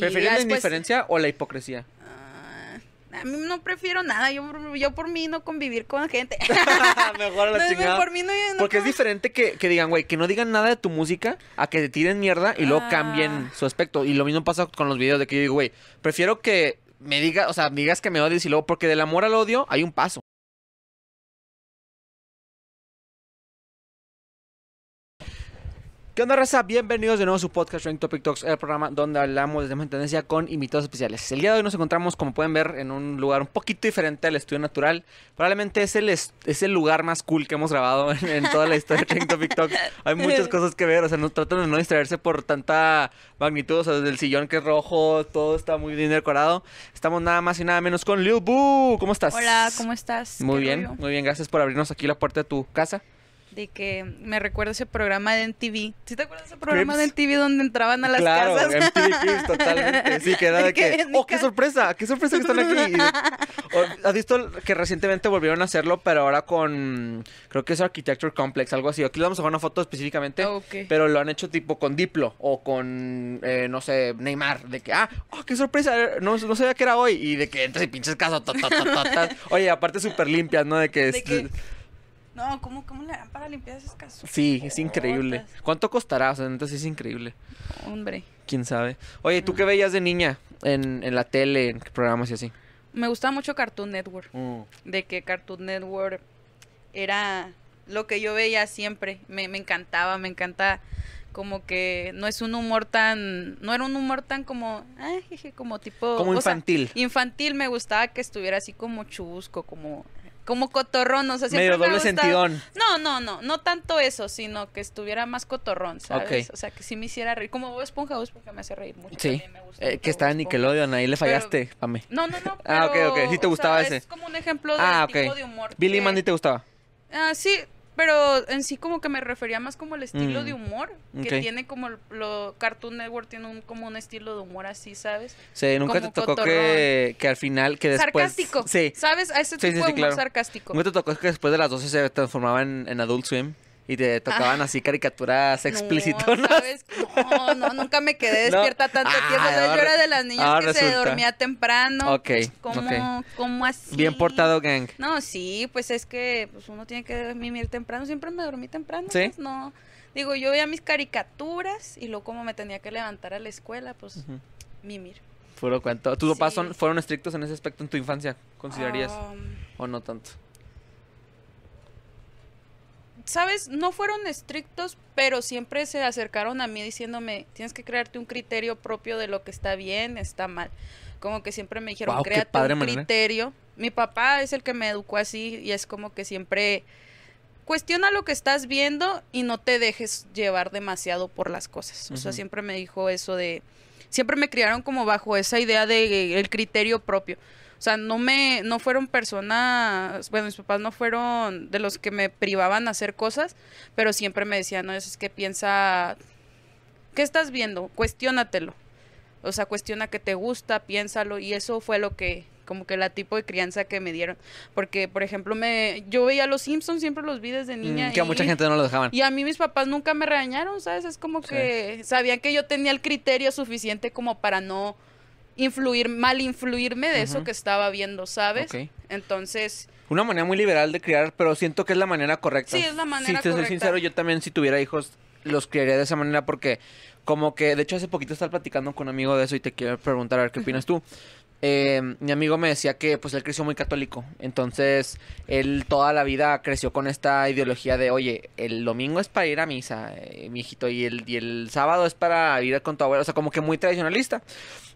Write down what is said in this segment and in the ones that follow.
Y ¿Prefieres ya la indiferencia o la hipocresía? Ah, a mí no prefiero nada. Yo, yo por mí no convivir con gente. Mejor a la No, chingada. por mí no, no Porque es diferente que, que digan, güey, que no digan nada de tu música a que te tiren mierda y luego Ah. cambien su aspecto. Y lo mismo pasa con los videos de que yo digo, güey, prefiero que me digas, o sea, digas que me odies y luego, porque del amor al odio hay un paso. ¿Qué onda, raza? Bienvenidos de nuevo a su podcast Rank Topic Talks, el programa donde hablamos de temas tendencia con invitados especiales. El día de hoy nos encontramos, como pueden ver, en un lugar un poquito diferente al estudio natural. Probablemente es el, es, el lugar más cool que hemos grabado en, en toda la historia de Rank Topic Talks. Hay muchas cosas que ver, o sea, no tratan de no distraerse por tanta magnitud, o sea, desde el sillón que es rojo, todo está muy bien decorado. Estamos nada más y nada menos con Lil Boo. ¿Cómo estás? Hola, ¿cómo estás? Muy ¿Qué bien, rollo? muy bien, gracias por abrirnos aquí la puerta de tu casa. De que me recuerda ese programa de NTV. ¿Sí te acuerdas de ese programa Crips. de NTV donde entraban a las claro, casas? MTV Cribs, totalmente. Sí, que era de Que oh, qué sorpresa, qué sorpresa que están aquí. O, ¿Has visto que recientemente volvieron a hacerlo, pero ahora con, creo que es Architecture Complex, algo así. Aquí les vamos a dejar una foto específicamente. Ok. Pero lo han hecho tipo con Diplo o con, eh, no sé, Neymar. De que, ah, oh, qué sorpresa, no, no sabía que era hoy. Y de que entras y pinches casa. ta, ta, ta, ta, ta. Oye, aparte súper limpias, ¿no? De que es... De que- No, ¿cómo, ¿cómo le harán para limpiar esas casas? Sí, es increíble. ¿Cuánto costará? O sea, entonces es increíble. Hombre. ¿Quién sabe? Oye, ¿tú qué veías de niña en, en la tele, en programas y así? Me gustaba mucho Cartoon Network. Mm. De que Cartoon Network era lo que yo veía siempre. Me, me encantaba, me encanta como que no es un humor tan, no era un humor tan como, ah, jeje, como tipo, Como sea, infantil. infantil me gustaba que estuviera así como chusco, como, como cotorrón, o sea, siempre Medio me ha doble gustado- sentidón. No, no, no, no tanto eso, sino que estuviera más cotorrón, ¿sabes? Ok. O sea, que sí me hiciera reír, como Bob Esponja, Bob Esponja me hace reír mucho. Sí. me gusta Eh, que estaba en. Nickelodeon, ahí le fallaste, Pame. No, no, no. Ah, ok, pero, ok, sí te o gustaba sea, ese. Es como un ejemplo de Ah, tipo ok. de humor. Billy que- Mandy te gustaba. Ah, sí, pero en sí como que me refería más como el estilo Mm, de humor. Que tiene como lo Cartoon Network tiene un, como un estilo de humor así, ¿sabes? Sí, nunca Como te tocó que, que al final, que después... sarcástico. Sí. ¿Sabes? A ese Sí, sí, tipo de sí, humor claro. sarcástico. Nunca te tocó que después de las 12 se transformaba en, en Adult Swim y te tocaban así caricaturas explícitas. No, ¿sabes? No, no, nunca me quedé No. despierta tanto Ah, tiempo. Sea, yo ahora- era de las niñas ahora que se dormía temprano. Ok, ¿Cómo, ok. cómo así? Bien portado, gang. No, sí, pues es que pues uno tiene que mimir temprano. Siempre me dormí temprano. ¿Sí? pues, no. Digo, yo veía mis caricaturas y luego como me tenía que levantar a la escuela, pues mimir. Puro cuento. ¿Tus papás Sí. son, fueron estrictos en ese aspecto en tu infancia? ¿Considerarías? Um, ¿O no tanto? ¿Sabes? No fueron estrictos, pero siempre se acercaron a mí diciéndome, tienes que crearte un criterio propio de lo que está bien, está mal. Como que siempre me dijeron, qué créate padre un manera. criterio. Mi papá es el que me educó así y es como que siempre cuestiona lo que estás viendo y no te dejes llevar demasiado por las cosas. O sea, siempre me dijo eso de, siempre me criaron como bajo esa idea de eh, el criterio propio. O sea, no me, no fueron personas, bueno, mis papás no fueron de los que me privaban a hacer cosas, pero siempre me decían, no, es que piensa, ¿qué estás viendo? Cuestiónatelo. O sea, cuestiona que te gusta, piénsalo, y eso fue lo que, como que la tipo de crianza que me dieron. Porque, por ejemplo, me, yo veía Los Simpsons, siempre los vi desde niña. Mm, que a mucha gente no lo dejaban. y a mí mis papás nunca me regañaron, ¿sabes? Es como Sí. que sabían que yo tenía el criterio suficiente como para no influir, mal influirme de eso que estaba viendo, ¿sabes? Entonces, Una manera muy liberal de criar, pero siento que es la manera correcta. Sí, es la manera Si te soy correcta. sincero, yo también si tuviera hijos los criaría de esa manera porque como que, de hecho hace poquito estaba platicando con un amigo de eso y te quiero preguntar a ver qué opinas tú. Eh, mi amigo me decía que pues él creció muy católico, entonces él toda la vida creció con esta ideología de, oye, el domingo es para ir a misa, eh, mi hijito, y el, y el sábado es para ir con tu abuelo, o sea, como que muy tradicionalista.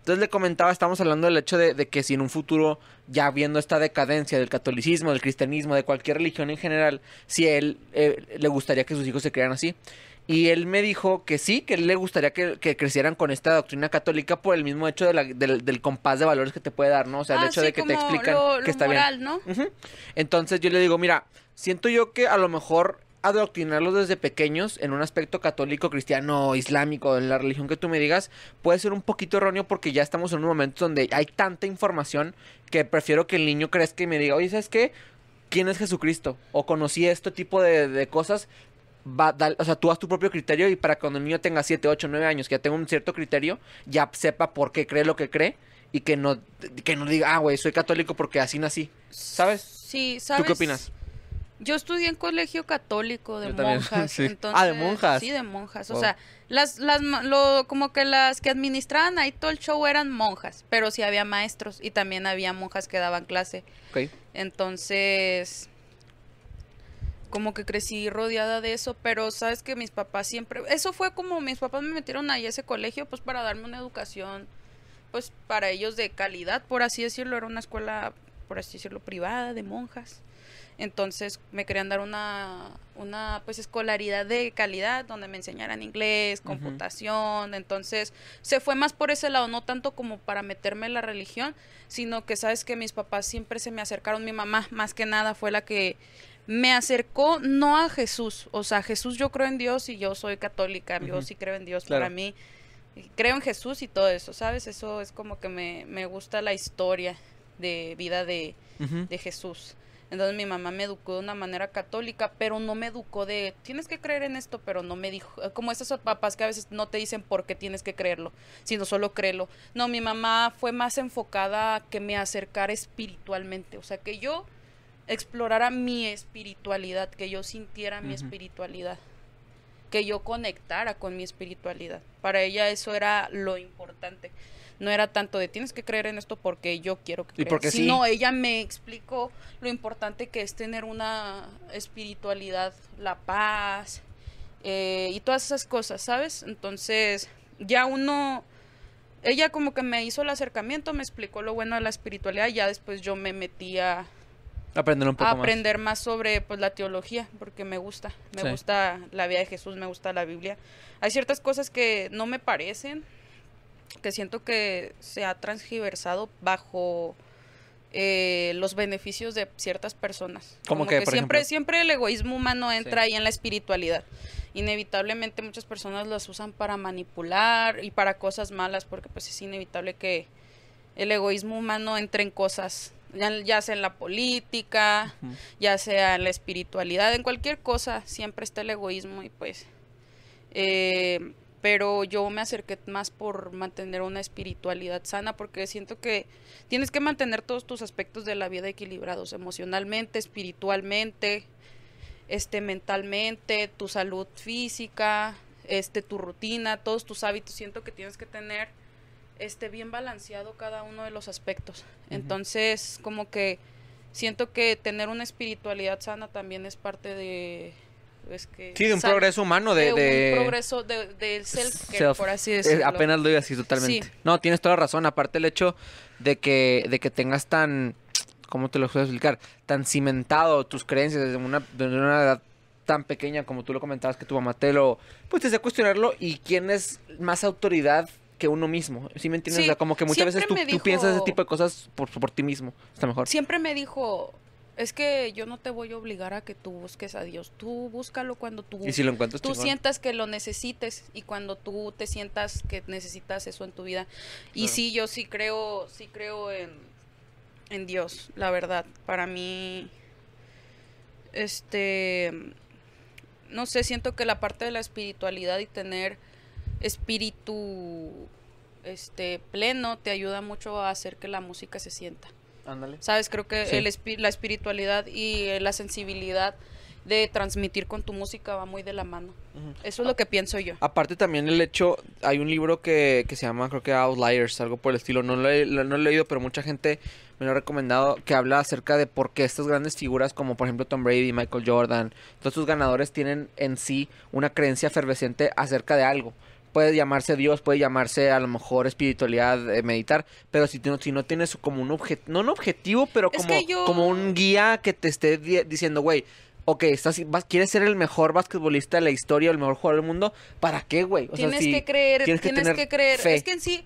Entonces le comentaba, estamos hablando del hecho de, de que si en un futuro, ya viendo esta decadencia del catolicismo, del cristianismo, de cualquier religión en general, si a él eh, le gustaría que sus hijos se crearan así. Y él me dijo que sí, que él le gustaría que, que crecieran con esta doctrina católica por el mismo hecho de la- del, del compás de valores que te puede dar, ¿no? O sea, el ah, hecho sí, de que te explican lo, que está bien. moral, ¿no? Ujú. Entonces yo le digo, mira, siento yo que a lo mejor adoctrinarlos desde pequeños en un aspecto católico, cristiano, islámico, en la religión que tú me digas, puede ser un poquito erróneo porque ya estamos en un momento donde hay tanta información que prefiero que el niño crezca y me diga, oye, ¿sabes qué? ¿Quién es Jesucristo? O conocí este tipo de, de cosas va a dar- o sea, tú haz tu propio criterio y para cuando el niño tenga 7, 8, 9 años, que ya tenga un cierto criterio, ya sepa por qué cree lo que cree y que no, que no diga, ah, güey, soy católico porque así nací. ¿Sabes? Sí, ¿sabes? ¿Tú qué opinas? Yo estudié en colegio católico de Yo también, monjas. sí. entonces- Ah, ¿de monjas? Sí, de monjas. O sea, las, las, lo, como que las que administraban ahí todo el show eran monjas, pero sí había maestros y también había monjas que daban clase. Ok. Entonces, como que crecí rodeada de eso, pero sabes que mis papás siempre, eso fue como mis papás me metieron ahí a ese colegio pues para darme una educación pues para ellos de calidad, por así decirlo, era una escuela por así decirlo privada de monjas. Entonces me querían dar una, una pues escolaridad de calidad donde me enseñaran inglés, computación. Entonces se fue más por ese lado, no tanto como para meterme en la religión, sino que sabes que mis papás siempre se me acercaron. Mi mamá más que nada fue la que me acercó no a Jesús. O sea, Jesús yo creo en Dios y yo soy católica. Yo sí creo en Dios. Claro. Para mí creo en Jesús y todo eso, ¿sabes? Eso es como que me, me gusta la historia de vida de, de Jesús. Entonces mi mamá me educó de una manera católica, pero no me educó de tienes que creer en esto, pero no me dijo, eh, como esos papás que a veces no te dicen por qué tienes que creerlo, sino solo créelo. No, mi mamá fue más enfocada a que me acercara espiritualmente, o sea, que yo explorara mi espiritualidad, que yo sintiera mi espiritualidad, que yo conectara con mi espiritualidad. Para ella eso era lo importante. No era tanto de tienes que creer en esto porque yo quiero que creas", porque sí. sino ella me explicó lo importante que es tener una espiritualidad, la paz eh, y todas esas cosas, ¿sabes? Entonces, ya uno, ella como que me hizo el acercamiento, me explicó lo bueno de la espiritualidad, y ya después yo me metí a, Aprender un poco más. aprender más. sobre pues la teología, porque me gusta, me Sí. gusta la vida de Jesús, me gusta la Biblia. Hay ciertas cosas que no me parecen, que siento que se ha transgiversado bajo eh, los beneficios de ciertas personas. ¿Cómo Como que por siempre, ejemplo? siempre el egoísmo humano entra Sí. ahí en la espiritualidad. Inevitablemente muchas personas las usan para manipular y para cosas malas, porque pues es inevitable que el egoísmo humano entre en cosas, ya, ya sea en la política, ya sea en la espiritualidad, en cualquier cosa, siempre está el egoísmo y pues... eh, pero yo me acerqué más por mantener una espiritualidad sana porque siento que tienes que mantener todos tus aspectos de la vida equilibrados, emocionalmente, espiritualmente, este mentalmente, tu salud física, este tu rutina, todos tus hábitos, siento que tienes que tener este bien balanceado cada uno de los aspectos. Entonces, como que siento que tener una espiritualidad sana también es parte de es que Sí, de un progreso humano, de... de, de- un progreso de, del self self- por así eh, decirlo. apenas lo digo así totalmente. Sí. No, tienes toda la razón. Aparte el hecho de que, de que tengas tan... ¿Cómo te lo puedo explicar? Tan cimentado tus creencias desde una, desde una edad tan pequeña como tú lo comentabas que tu mamá te lo... Pues te hacía cuestionarlo y quién es más autoridad que uno mismo. ¿Sí me entiendes? Sí, O sea, como que muchas veces tú, piensas ese tipo de cosas por, por ti mismo. Está mejor. Siempre me dijo, es que yo no te voy a obligar a que tú busques a Dios. Tú búscalo cuando tú Y si lo tú chingón. sientas que lo necesites y cuando tú te sientas que necesitas eso en tu vida. Y Claro. sí, yo sí creo, sí creo en, en Dios, la verdad. Para mí, este, no sé, siento que la parte de la espiritualidad y tener espíritu, este, pleno te ayuda mucho a hacer que la música se sienta. Ándale. ¿Sabes? Creo que Sí. el espi- la espiritualidad y eh, la sensibilidad de transmitir con tu música va muy de la mano. Eso es lo que pienso yo. Aparte también el hecho, hay un libro que, que se llama creo que Outliers, algo por el estilo, no lo, he, lo- no lo he leído, pero mucha gente me lo ha recomendado, que habla acerca de por qué estas grandes figuras como por ejemplo Tom Brady, Michael Jordan, todos estos ganadores tienen en sí una creencia efervescente acerca de algo. Puede llamarse Dios, puede llamarse a lo mejor espiritualidad, eh, meditar, pero si, no- si no tienes como un objetivo, no un objetivo, pero como, yo- como un guía que te esté di- diciendo, güey, ok, estás, vas, quieres ser el mejor basquetbolista de la historia, el mejor jugador del mundo, ¿para qué, güey? O sea, tienes si que creer, tienes tienes, que tener que, creer. fe. Es que en sí,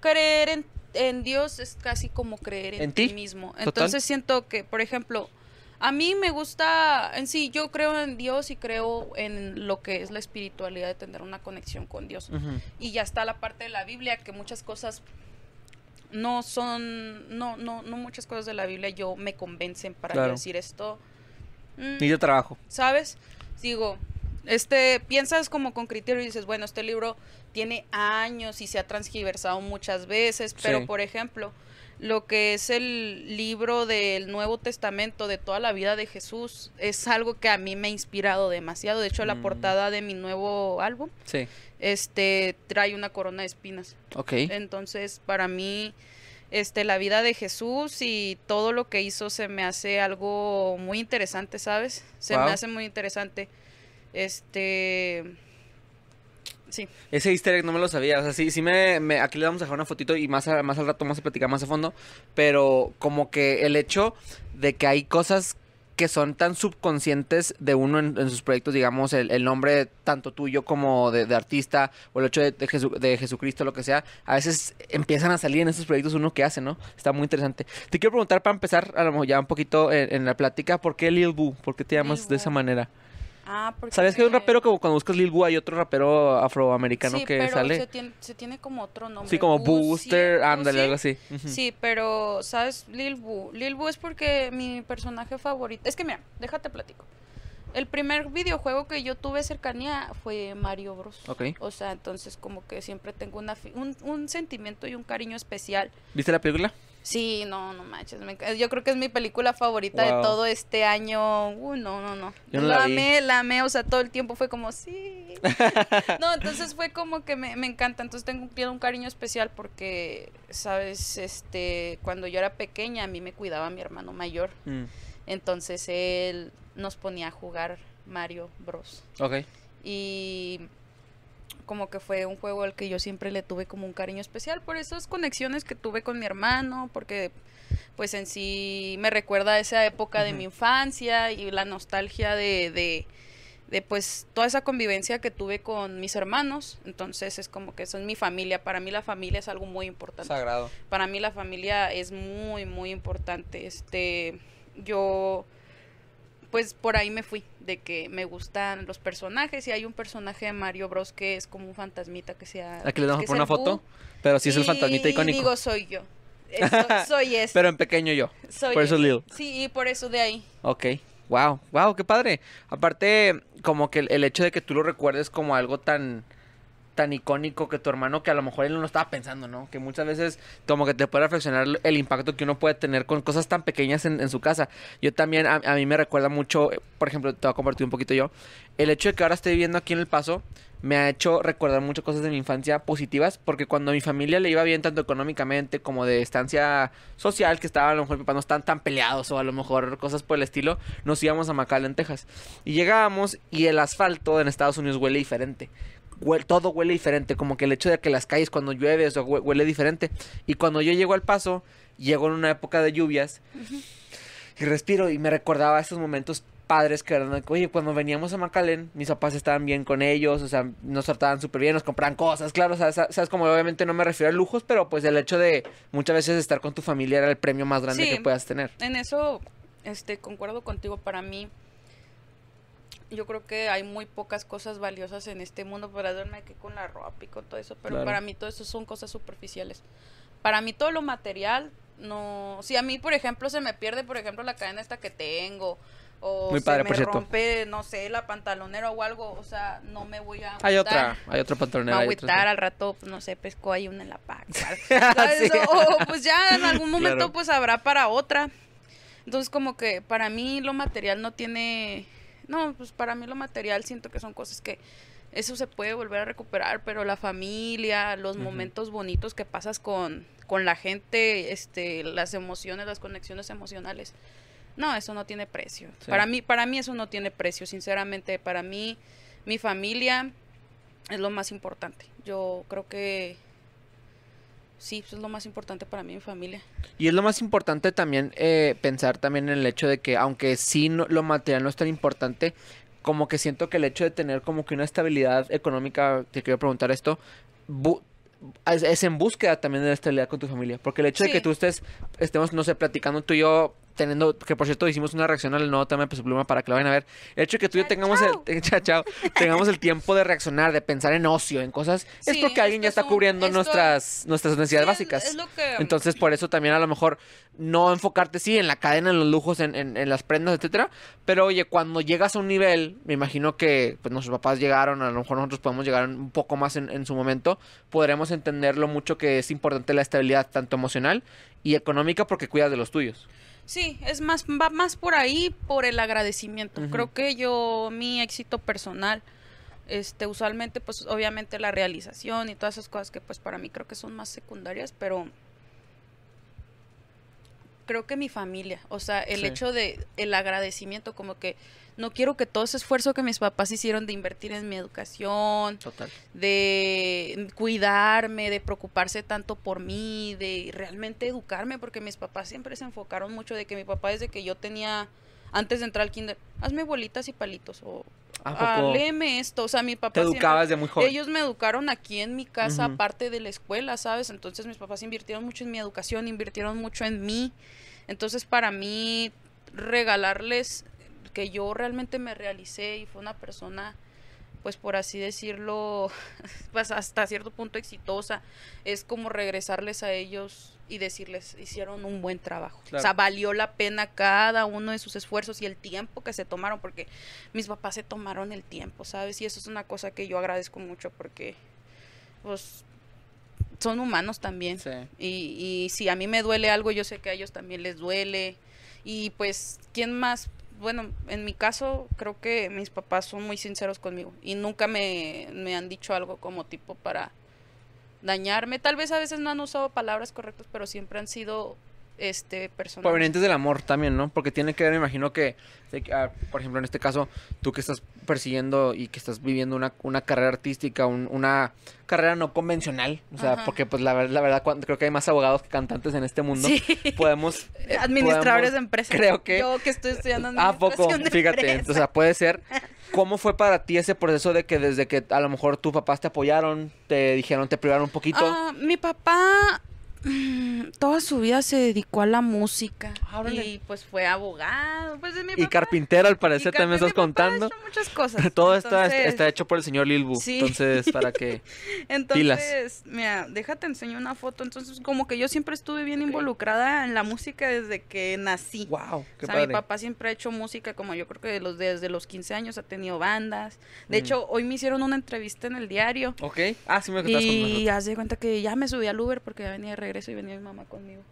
creer en, en Dios es casi como creer en, ¿En ti? mismo. Total. Entonces siento que, por ejemplo, a mí me gusta, en sí, yo creo en Dios y creo en lo que es la espiritualidad de tener una conexión con Dios. Y ya está la parte de la Biblia que muchas cosas no son no no no muchas cosas de la Biblia yo me convencen para yo Claro. decir esto mm, Ni de trabajo. sabes digo Este, piensas como con criterio y dices, bueno, este libro tiene años y se ha transgiversado muchas veces, pero Sí. por ejemplo, lo que es el libro del Nuevo Testamento de toda la vida de Jesús es algo que a mí me ha inspirado demasiado. De hecho, la Mm. portada de mi nuevo álbum, Sí. este, trae una corona de espinas. Entonces, para mí, este, la vida de Jesús y todo lo que hizo se me hace algo muy interesante, ¿sabes? Se Wow. me hace muy interesante. Este, sí, Ese easter egg no me lo sabía. O sea, sí, sí me, me- Aquí le vamos a dejar una fotito y más, a- más al rato vamos a platicar más a fondo. Pero como que el hecho de que hay cosas que son tan subconscientes de uno en, en sus proyectos, digamos, el, el nombre tanto tuyo como de, de artista, o el hecho de, de, Jesu- de Jesucristo, lo que sea, a veces empiezan a salir en esos proyectos uno que hace, ¿no? Está muy interesante. Te quiero preguntar para empezar, a lo mejor ya un poquito en, en la plática, ¿por qué Lil Boo? ¿Por qué te llamas Lil de esa manera? Ah, porque... ¿Sabes que hay un rapero que cuando buscas Lil Boo hay otro rapero afroamericano sí, que pero sale? Se, tiene, se tiene como otro nombre. Sí, como Booster, ándale, algo así. Sí, pero, ¿sabes? Lil Boo. Lil Boo es porque mi personaje favorito... Es que mira, déjate platico. El primer videojuego que yo tuve cercanía fue Mario Bros. Ok. O sea, entonces como que siempre tengo una un, un sentimiento y un cariño especial. ¿Viste la película? Sí, no, no manches. me yo creo que es mi película favorita Wow. de todo este año. Uy, no, no, no. Yo no la amé, la amé. O sea, todo el tiempo fue como, sí. no, entonces fue como que me, me encanta. Entonces tengo tiene un cariño especial porque, sabes, este, cuando yo era pequeña, a mí me cuidaba mi hermano mayor. Mm, Entonces él nos ponía a jugar Mario Bros. Ok. Y como que fue un juego al que yo siempre le tuve como un cariño especial por esas conexiones que tuve con mi hermano, porque pues en sí me recuerda a esa época de mi infancia y la nostalgia de, de, de, pues toda esa convivencia que tuve con mis hermanos, entonces es como que son mi familia, para mí la familia es algo muy importante. Sagrado. para mí la familia es muy muy importante. Este yo pues por ahí me fui de que me gustan los personajes y hay un personaje de Mario Bros que es como un fantasmita que sea Aquí le damos que por una foto, Boo, pero sí es el y fantasmita icónico. digo soy yo Eso- soy este Pero en pequeño yo. soy por eso ese. Lil. sí y por eso de ahí Ok. Wow, wow, qué padre. Aparte, como que el, el hecho de que tú lo recuerdes como algo tan tan icónico que tu hermano que a lo mejor él no lo estaba pensando, ¿no? Que muchas veces como que te puede reflexionar el impacto que uno puede tener con cosas tan pequeñas en, en su casa. Yo también, a, mí me recuerda mucho, por ejemplo, te voy a compartir un poquito yo, el hecho de que ahora esté viviendo aquí en El Paso me ha hecho recordar muchas cosas de mi infancia positivas, porque cuando mi familia le iba bien tanto económicamente como de estancia social, que estaba a lo mejor mis papás no estaban tan peleados o a lo mejor cosas por el estilo, nos íbamos a McAllen, Texas. Y llegábamos y el asfalto en Estados Unidos huele diferente. Todo huele diferente, como que el hecho de que las calles cuando llueve eso hue- huele diferente. Y cuando yo llego al paso, llego en una época de lluvias y respiro y me recordaba esos momentos padres que eran, oye, cuando veníamos a McAllen, mis papás estaban bien con ellos, o sea, nos trataban súper bien, nos compraban cosas, claro, o sea, sa- sabes, como obviamente no me refiero a lujos, pero pues el hecho de muchas veces estar con tu familia era el premio más grande Sí. que puedas tener. en eso este concuerdo contigo para mí yo creo que hay muy pocas cosas valiosas en este mundo para darme aquí con la ropa y con todo eso pero Claro. para mí todo eso son cosas superficiales para mí todo lo material no si a mí por ejemplo se me pierde por ejemplo la cadena esta que tengo o Muy se padre, me por cierto. rompe no sé la pantalonera o algo o sea no me voy a Hay agüitar. otra, hay otra Me pantalonera. voy a hay agüitar al rato, no sé, pescó ahí una en la paca. O pues ya en algún momento Claro. pues habrá para otra. Entonces como que para mí lo material no tiene... No, pues para mí lo material siento que son cosas que eso se puede volver a recuperar, pero la familia, los momentos bonitos que pasas con, con la gente, este, las emociones, las conexiones emocionales. No, eso no tiene precio. Sí. Para mí, para mí eso no tiene precio, sinceramente. Para mí, mi familia es lo más importante. Yo creo que sí, eso es lo más importante para mí, mi familia. Y es lo más importante también eh, pensar también en el hecho de que aunque sí no- lo material no es tan importante, como que siento que el hecho de tener como que una estabilidad económica, te quiero preguntar esto, es, es en búsqueda también de la estabilidad con tu familia. Porque el hecho de que tú estés, estemos, no sé, platicando tú y yo teniendo, que por cierto hicimos una reacción al nuevo tema de Peso Pluma para que lo vayan a ver. El hecho de que tú y yo tengamos chao. el, chao, chao, tengamos el tiempo de reaccionar, de pensar en ocio, en cosas, es porque alguien ya está cubriendo esto- nuestras, nuestras necesidades Sí, es- básicas. es lo que- Entonces, por eso también a lo mejor no enfocarte, sí, en la cadena, en los lujos, en, en- en las prendas, etcétera. Pero oye, cuando llegas a un nivel, me imagino que pues, nuestros papás llegaron, a lo mejor nosotros podemos llegar un poco más en, en su momento, podremos entender lo mucho que es importante la estabilidad, tanto emocional y económica, porque cuidas de los tuyos. Sí, es más, va más por ahí, por el agradecimiento. Creo que yo, mi éxito personal, este, usualmente, pues, obviamente la realización y todas esas cosas que, pues, para mí creo que son más secundarias, pero creo que mi familia, o sea, el Sí. hecho de el agradecimiento, como que no quiero que todo ese esfuerzo que mis papás hicieron de invertir en mi educación, Total. de cuidarme, de preocuparse tanto por mí, de realmente educarme, porque mis papás siempre se enfocaron mucho de que mi papá desde que yo tenía, antes de entrar al kinder, hazme bolitas y palitos, o ¿A ah, léeme esto, o sea, mi papá te siempre- educabas de muy joven? ellos me educaron aquí en mi casa, aparte de la escuela, ¿sabes? Entonces mis papás invirtieron mucho en mi educación, invirtieron mucho en mí. Entonces para mí regalarles que yo realmente me realicé y fue una persona, pues por así decirlo, pues hasta cierto punto exitosa, es como regresarles a ellos y decirles, hicieron un buen trabajo. O sea, valió la pena cada uno de sus esfuerzos y el tiempo que se tomaron, porque mis papás se tomaron el tiempo, ¿sabes? Y eso es una cosa que yo agradezco mucho porque, pues, son humanos también. Sí. Y, y si a mí me duele algo, yo sé que a ellos también les duele. Y pues, ¿quién más? Bueno, en mi caso, creo que mis papás son muy sinceros conmigo y nunca me, me han dicho algo como tipo para dañarme. Tal vez a veces no han usado palabras correctas, pero siempre han sido este personas. Provenientes del amor también, ¿no? Porque tiene que ver, me imagino que, ah, por ejemplo, en este caso, tú que estás persiguiendo y que estás viviendo una, una carrera artística, un- una carrera no convencional, o sea, Ajá. porque pues la, la verdad cuando, creo que hay más abogados que cantantes en este mundo, Sí. podemos... eh, Administradores de empresas. creo que- Yo que estoy estudiando ¿A poco? de Fíjate, o sea, puede ser. ¿Cómo fue para ti ese proceso de que desde que a lo mejor tus papás te apoyaron, te dijeron, te privaron un poquito? Ah, mi papá toda su vida se dedicó a la música Ah, órale. y pues fue abogado, pues es mi y papá. carpintero al parecer también estás ha contando. muchas cosas. Todo está, Entonces- está hecho por el señor Lilbu. Sí. Entonces, para que... Entonces, mira, déjate enseño una foto. Entonces, como que yo siempre estuve bien involucrada en la música desde que nací. ¡Wow! ¡Qué o sea, padre! mi papá siempre ha hecho música, como yo creo que de los, desde los 15 años ha tenido bandas. De Mm. hecho, hoy me hicieron una entrevista en el diario. Ok. Ah, sí me Y haz de cuenta que ya me subí al Uber porque ya venía de regreso y venía mi mamá conmigo.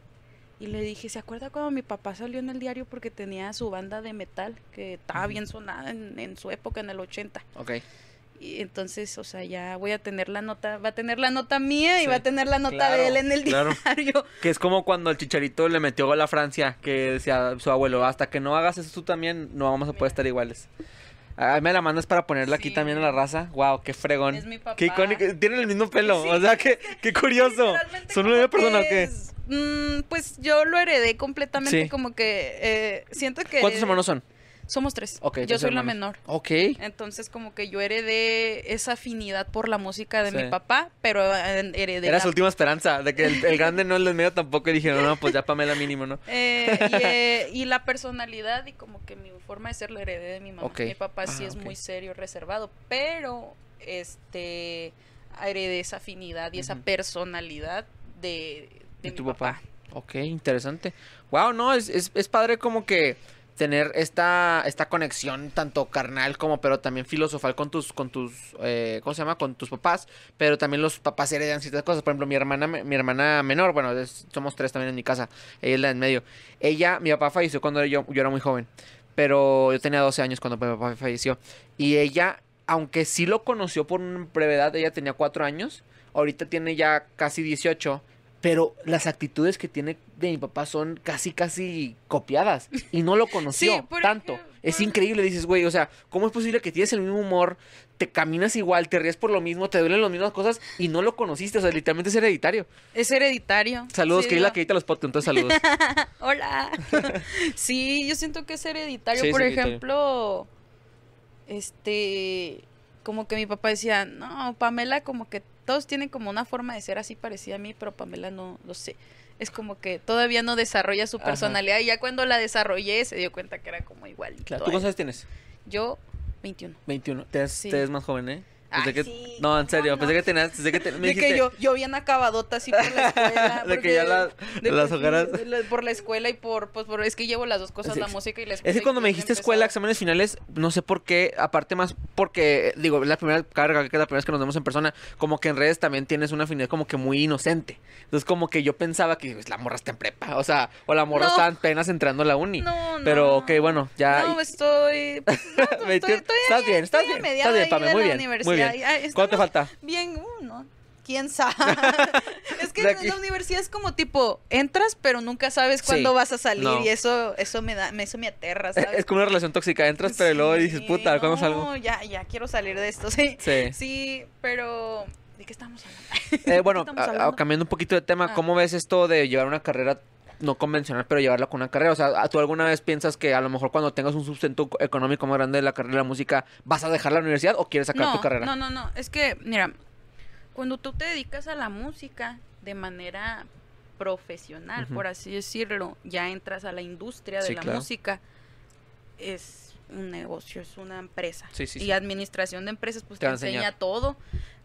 Y le dije, ¿se acuerda cuando mi papá salió en el diario porque tenía su banda de metal que estaba bien sonada en, en su época, en el 80? Ok. Y entonces, o sea, ya voy a tener la nota, va a tener la nota mía y Sí, va a tener la nota claro, de él en el claro. diario. Que es como cuando el chicharito le metió gol a Francia, que decía su abuelo, hasta que no hagas eso tú también, no vamos a poder estar iguales. Ah, me la mandas para ponerla aquí también a la raza. Wow, qué fregón. Es mi papá. Qué icónico. Tienen el mismo pelo. Sí, o sea, qué, qué curioso. ¿Son una persona o que qué? es, mm, pues yo lo heredé completamente, como que eh, siento que... ¿Cuántos hermanos son? Somos tres. Yo soy la menor. Ok. Entonces como que yo heredé esa afinidad por la música de Sí. mi papá, pero eh, heredé Era la- su última esperanza, de que el, el grande no el del medio tampoco y dijeron, no, pues ya Pamela mínimo, ¿no? eh, y, eh, y la personalidad y como que mi forma de ser la heredé de mi mamá. Ok. Mi papá sí Ah, es muy serio, reservado, pero este heredé esa afinidad y esa personalidad de, de De mi tu papá. papá. Ok, interesante. Wow, no, es, es, es padre como que tener esta, esta conexión tanto carnal como pero también filosofal con tus, con tus, eh, ¿cómo se llama? Con tus papás, pero también los papás heredan ciertas cosas. Por ejemplo, mi hermana, mi hermana menor, bueno, somos tres también en mi casa, ella es la en medio. Ella, mi papá falleció cuando yo, yo era muy joven, pero yo tenía 12 años cuando mi papá falleció. Y ella, aunque sí lo conoció por brevedad, ella tenía 4 años, ahorita tiene ya casi 18. Pero las actitudes que tiene de mi papá son casi, casi copiadas. Y no lo conoció Sí, tanto. Es increíble, dices, güey, o sea, ¿cómo es posible que tienes el mismo humor, te caminas igual, te ríes por lo mismo, te duelen las mismas cosas y no lo conociste? O sea, literalmente es hereditario. Es hereditario. Saludos, Sí, que la que edita los podcasts, entonces saludos. Hola. sí, yo siento que es hereditario. Sí, es Por hereditario. ejemplo, este, como que mi papá decía, no, Pamela como que todos tienen como una forma de ser así parecida a mí, pero Pamela no lo sé. Es como que todavía no desarrolla su Ajá. personalidad y ya cuando la desarrollé se dio cuenta que era como igual. Claro. ¿Tú cuántos años tienes? Yo, 21. 21. Te ves, Sí. te ves más joven, ¿eh? Pensé Ay, que- sí. No, en serio, ¿Cómo pensé no? que tenías, pensé que te- me de dijiste, que yo, yo bien acabadota así por la escuela. De que ya la- de las por la escuela y por, pues por, es que llevo las dos cosas, Sí. la música y la escuela. Es que cuando me bien dijiste escuela, exámenes finales, no sé por qué, aparte más porque, digo, la primera carga, que es la primera vez que nos vemos en persona, como que en redes también tienes una afinidad como que muy inocente. Entonces como que yo pensaba que pues, la morra está en prepa, o sea, o la morra No. está apenas entrando a la uni. No, no. Pero, ok, bueno, ya- No, estoy. pues, no, estoy, estoy, entiendo. Estás bien, estás estoy bien, estás bien, Pame, muy bien, muy universidad. Bien. ¿Cuánto te falta? Bien, uh, no. ¿Quién sabe? es que en la universidad es como tipo, entras, pero nunca sabes cuándo Sí, vas a salir. no. Y eso, eso me da, eso me aterra, Es, ¿sabes? es como una relación tóxica, entras pero luego dices, puta, ¿cuándo no, salgo? Ya, ya, quiero salir de esto, sí. Sí. Sí, pero. ¿De qué estamos hablando? Eh, bueno, estamos hablando? cambiando un poquito de tema, Ah. ¿cómo ves esto de llevar una carrera no convencional, pero llevarla con una carrera? O sea, ¿tú alguna vez piensas que a lo mejor cuando tengas un sustento económico más grande de la carrera de la música, vas a dejar la universidad o quieres sacar no, tu carrera? No, no, no. Es que, mira, cuando tú te dedicas a la música de manera profesional, por así decirlo, ya entras a la industria de Sí, la claro. música, es un negocio, es una empresa. Sí, sí, y administración de empresas, pues Te enseña todo,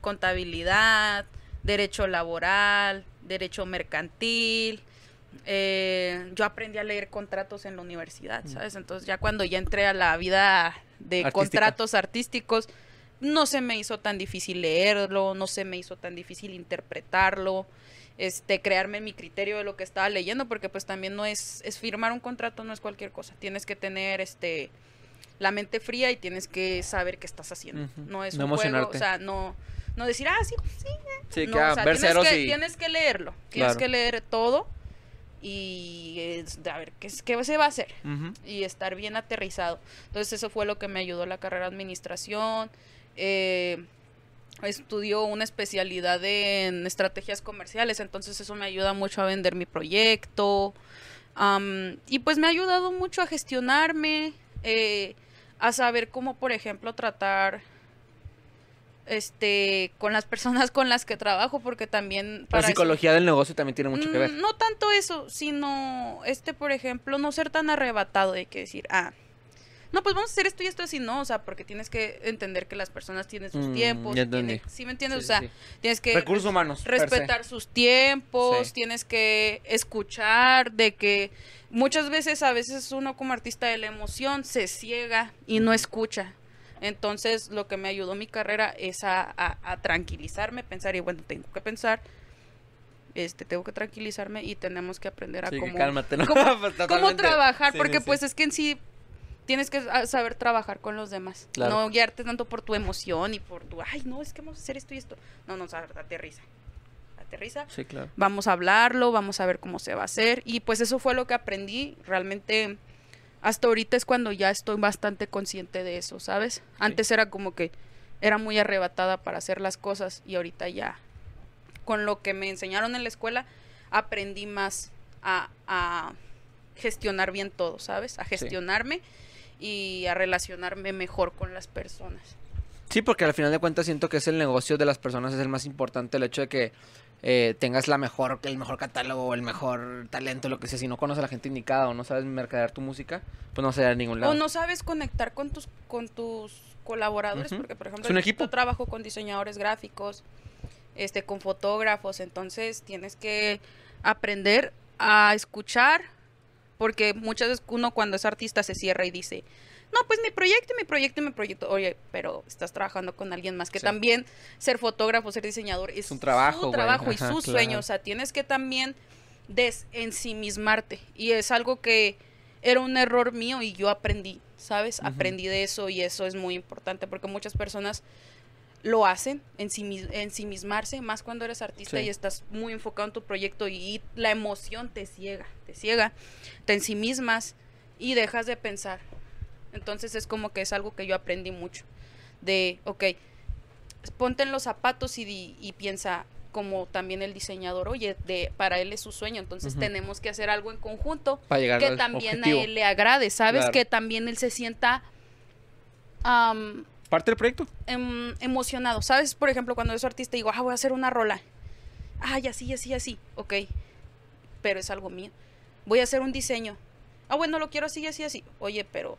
contabilidad, derecho laboral, derecho mercantil. Eh, yo aprendí a leer contratos en la universidad, Mm. ¿sabes? Entonces ya cuando ya entré a la vida de Artística. contratos artísticos, no se me hizo tan difícil leerlo, no se me hizo tan difícil interpretarlo, este, crearme mi criterio de lo que estaba leyendo, porque pues también no es, es firmar un contrato, no es cualquier cosa. Tienes que tener este la mente fría y tienes que saber qué estás haciendo. No es No un juego, o sea, no, no decir, ah, sí, pues sí. Sí, No, que o sea, tienes, que, y... tienes que leerlo, tienes Claro. que leer todo y es- a ver, ¿qué, es- ¿qué se va a hacer? Y estar bien aterrizado. Entonces eso fue lo que me ayudó la carrera de administración. Eh, estudió una especialidad en estrategias comerciales, entonces eso me ayuda mucho a vender mi proyecto. Y pues me ha ayudado mucho a gestionarme, eh, a saber cómo, por ejemplo, tratar este con las personas con las que trabajo, porque también La eso- psicología del negocio también tiene mucho que ver. Mm, No tanto eso, sino este, por ejemplo, no ser tan arrebatado de que decir, ah, no, pues vamos a hacer esto y esto así, no, o sea, porque tienes que entender que las personas tienen sus Mm, tiempos, tienen- ¿sí me entiendes? Sí, o sea, sí, tienes que Recursos humanos. respetar sus tiempos, Sí. tienes que escuchar, de que muchas veces, a veces uno como artista de la emoción se ciega y no escucha. Entonces, lo que me ayudó mi carrera es a, a- a tranquilizarme, pensar, y bueno, tengo que pensar, este, tengo que tranquilizarme y tenemos que aprender a Sí, cómo, cálmate, ¿no? cómo- Pues, cómo trabajar, Sí, porque sí, pues es que en sí tienes que saber trabajar con los demás. Claro. No guiarte tanto por tu emoción y por tu, ay, no, es que vamos a hacer esto y esto. No, no, o sea, aterriza. Aterriza. Sí, claro. Vamos a hablarlo, vamos a ver cómo se va a hacer. Y pues eso fue lo que aprendí. Realmente, hasta ahorita es cuando ya estoy bastante consciente de eso, ¿sabes? Antes era como que era muy arrebatada para hacer las cosas y ahorita ya, con lo que me enseñaron en la escuela, aprendí más a, a gestionar bien todo, ¿sabes? A gestionarme y a relacionarme mejor con las personas. Sí, porque al final de cuentas siento que es el negocio de las personas, es el más importante, el hecho de que eh, tengas la mejor, el mejor catálogo el mejor talento, lo que sea. Si no conoces a la gente indicada o no sabes mercadear tu música, pues no vas a ir a ningún lado. O no sabes conectar con tus, con tus colaboradores, porque por ejemplo Es un yo equipo. trabajo con diseñadores gráficos, este, con fotógrafos, entonces tienes que aprender a escuchar, porque muchas veces uno cuando es artista se cierra y dice, no, pues mi proyecto, mi proyecto, mi proyecto. Oye, pero estás trabajando con alguien más que Sí. también ser fotógrafo, ser diseñador es un trabajo, su trabajo y Ajá, su claro. sueño. O sea, tienes que también desensimismarte. Y es algo que era un error mío y yo aprendí, ¿sabes? Aprendí de eso y eso es muy importante porque muchas personas lo hacen, ensimis- ensimismarse, más cuando eres artista Sí. y estás muy enfocado en tu proyecto y la emoción te ciega, te ciega, te ensimismas y dejas de pensar. Entonces es como que es algo que yo aprendí mucho. De, ok, ponte en los zapatos y, piensa como también el diseñador, oye, de, para él es su sueño, entonces tenemos que hacer algo en conjunto Para llegar que al también objetivo. a él le agrade, ¿sabes? Claro. Que también él se sienta Parte del proyecto. em, emocionado. ¿Sabes? Por ejemplo, cuando yo soy artista digo, ah, voy a hacer una rola. Ay, así, así, así. Ok. Pero es algo mío. Voy a hacer un diseño. Ah, bueno, lo quiero así, así, así. Oye, pero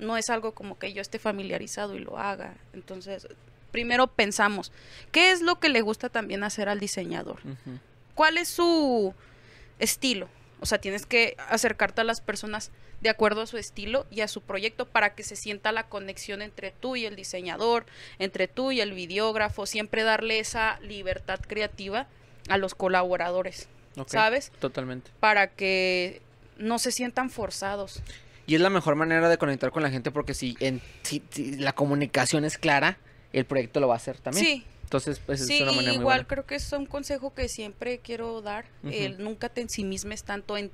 no es algo como que yo esté familiarizado y lo haga. Entonces, primero pensamos, ¿qué es lo que le gusta también hacer al diseñador? ¿Cuál es su estilo? O sea, tienes que acercarte a las personas de acuerdo a su estilo y a su proyecto para que se sienta la conexión entre tú y el diseñador, entre tú y el videógrafo, siempre darle esa libertad creativa a los colaboradores, ¿sabes? Totalmente. Para que no se sientan forzados. Y es la mejor manera de conectar con la gente porque si, en, si, si la comunicación es clara, el proyecto lo va a hacer también. Sí, Entonces, pues sí, es una manera muy igual buena. creo que es un consejo que siempre quiero dar, el nunca te ensimismes tanto en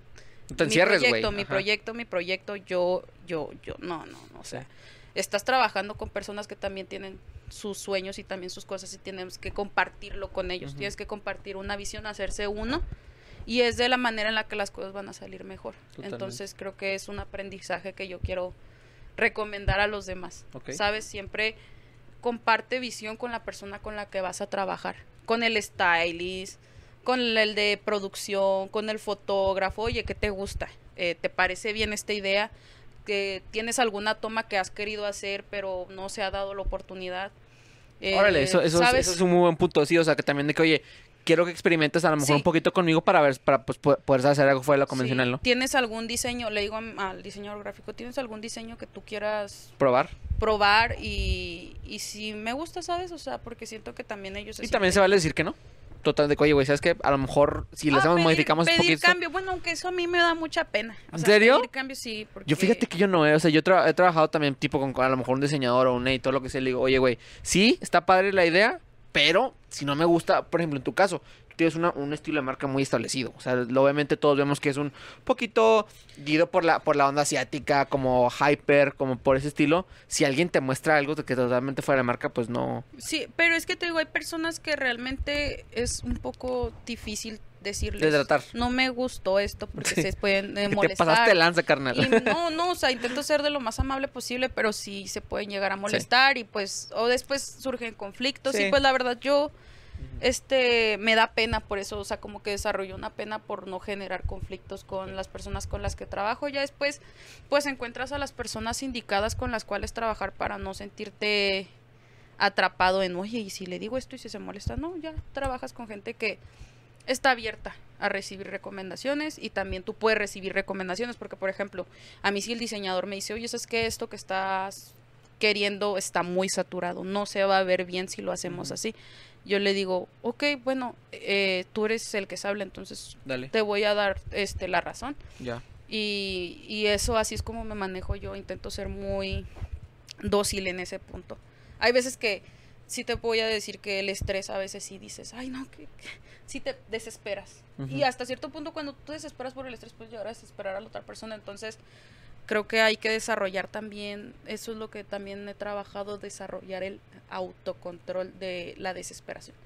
No te mi proyecto, mi proyecto, mi proyecto, yo, yo, yo, no, no, no, o sea, estás trabajando con personas que también tienen sus sueños y también sus cosas y tenemos que compartirlo con ellos, tienes que compartir una visión, hacerse uno y es de la manera en la que las cosas van a salir mejor. Totalmente. Entonces creo que es un aprendizaje que yo quiero recomendar a los demás. Sabes, siempre comparte visión con la persona con la que vas a trabajar, con el stylist, con el de producción, con el fotógrafo, oye, ¿qué te gusta? Eh, ¿Te parece bien esta idea? que tienes alguna toma que has querido hacer pero no se ha dado la oportunidad. Eh, Órale, eso, eso, es- ¿sabes? eso es un muy buen punto, sí, o sea, que también de que, oye, quiero que experimentes a lo mejor Sí. un poquito conmigo para ver, para pues, po- poder hacer algo fuera de lo Sí, convencional, ¿no? ¿Tienes algún diseño? Le digo al diseñador gráfico, ¿tienes algún diseño que tú quieras Probar. probar? Y, y si me gusta, ¿sabes? O sea, porque siento que también ellos... Y también se vale decir que no. Total, de oye, güey, ¿sabes qué? A lo mejor si le Ah, hacemos, pedir- modificamos un pedir poquito. cambio, bueno, aunque eso a mí me da mucha pena. O ¿En sea, serio? Pedir cambio sí, porque... Yo fíjate que yo no, eh, o sea, yo tra- he trabajado también tipo con, con a lo mejor un diseñador o un editor, lo que sea, le digo, oye, güey, sí, está padre la idea, pero si no me gusta, por ejemplo, en tu caso, tienes una- un estilo de marca muy establecido, o sea, obviamente todos vemos que es un poquito guido por la, por la onda asiática, como hyper, como por ese estilo, si alguien te muestra algo de que totalmente fuera de marca, pues no, Sí, pero es que te digo, hay personas que realmente es un poco difícil decirles... De tratar. No me gustó esto porque Sí. se pueden eh, que te molestar. pasaste de lanza, carnal. Y no, no, o sea, intento ser de lo más amable posible, pero sí se pueden llegar a molestar y pues, o después surgen conflictos Sí. y pues la verdad yo, este, me da pena por eso, o sea, como que desarrollo una pena por no generar conflictos con las personas con las que trabajo. Ya después, pues encuentras a las personas indicadas con las cuales trabajar para no sentirte atrapado en, oye, y si le digo esto y si se molesta, no, ya trabajas con gente que está abierta a recibir recomendaciones y también tú puedes recibir recomendaciones porque por ejemplo a mí si el diseñador me dice oye es que esto que estás queriendo está muy saturado no se va a ver bien si lo hacemos así yo le digo ok bueno eh, tú eres el que sabe entonces Dale, te voy a dar este la razón ya. y, y eso así es como me manejo yo intento ser muy dócil en ese punto. Hay veces que sí te voy a decir que el estrés a veces sí dices ay no que, que- sí te desesperas. Y hasta cierto punto cuando tú desesperas por el estrés puedes llegar a desesperar a la otra persona. Entonces creo que hay que desarrollar también eso es lo que también he trabajado desarrollar el autocontrol de la desesperación.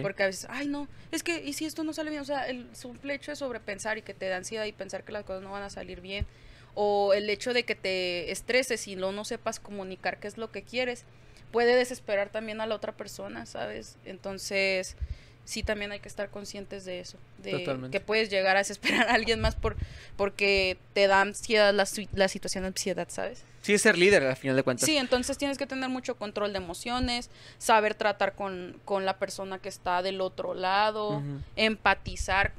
Porque a veces, ay no, es que, ¿y si esto no sale bien? O sea, el simple hecho de sobrepensar y que te da ansiedad y pensar que las cosas no van a salir bien, o el hecho de que te estreses y no, no sepas comunicar qué es lo que quieres, puede desesperar también a la otra persona, ¿sabes? Entonces, sí también hay que estar conscientes de eso, de Totalmente. que puedes llegar a desesperar a alguien más por porque te da ansiedad la, la situación de ansiedad, ¿sabes? Sí, es ser líder al final de cuentas. Sí, entonces tienes que tener mucho control de emociones, saber tratar con, con la persona que está del otro lado, empatizar,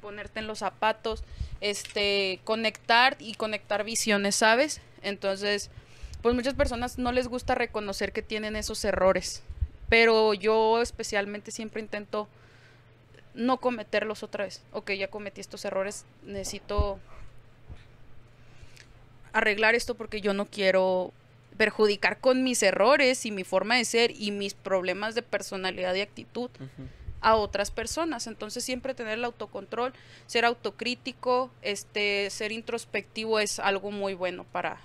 ponerte en los zapatos, este, conectar y conectar visiones, ¿sabes? Entonces, pues muchas personas no les gusta reconocer que tienen esos errores, pero yo especialmente siempre intento no cometerlos otra vez. Ok, ya cometí estos errores, necesito arreglar esto porque yo no quiero perjudicar con mis errores y mi forma de ser y mis problemas de personalidad y actitud a otras personas. Entonces siempre tener el autocontrol, ser autocrítico, este, ser introspectivo es algo muy bueno para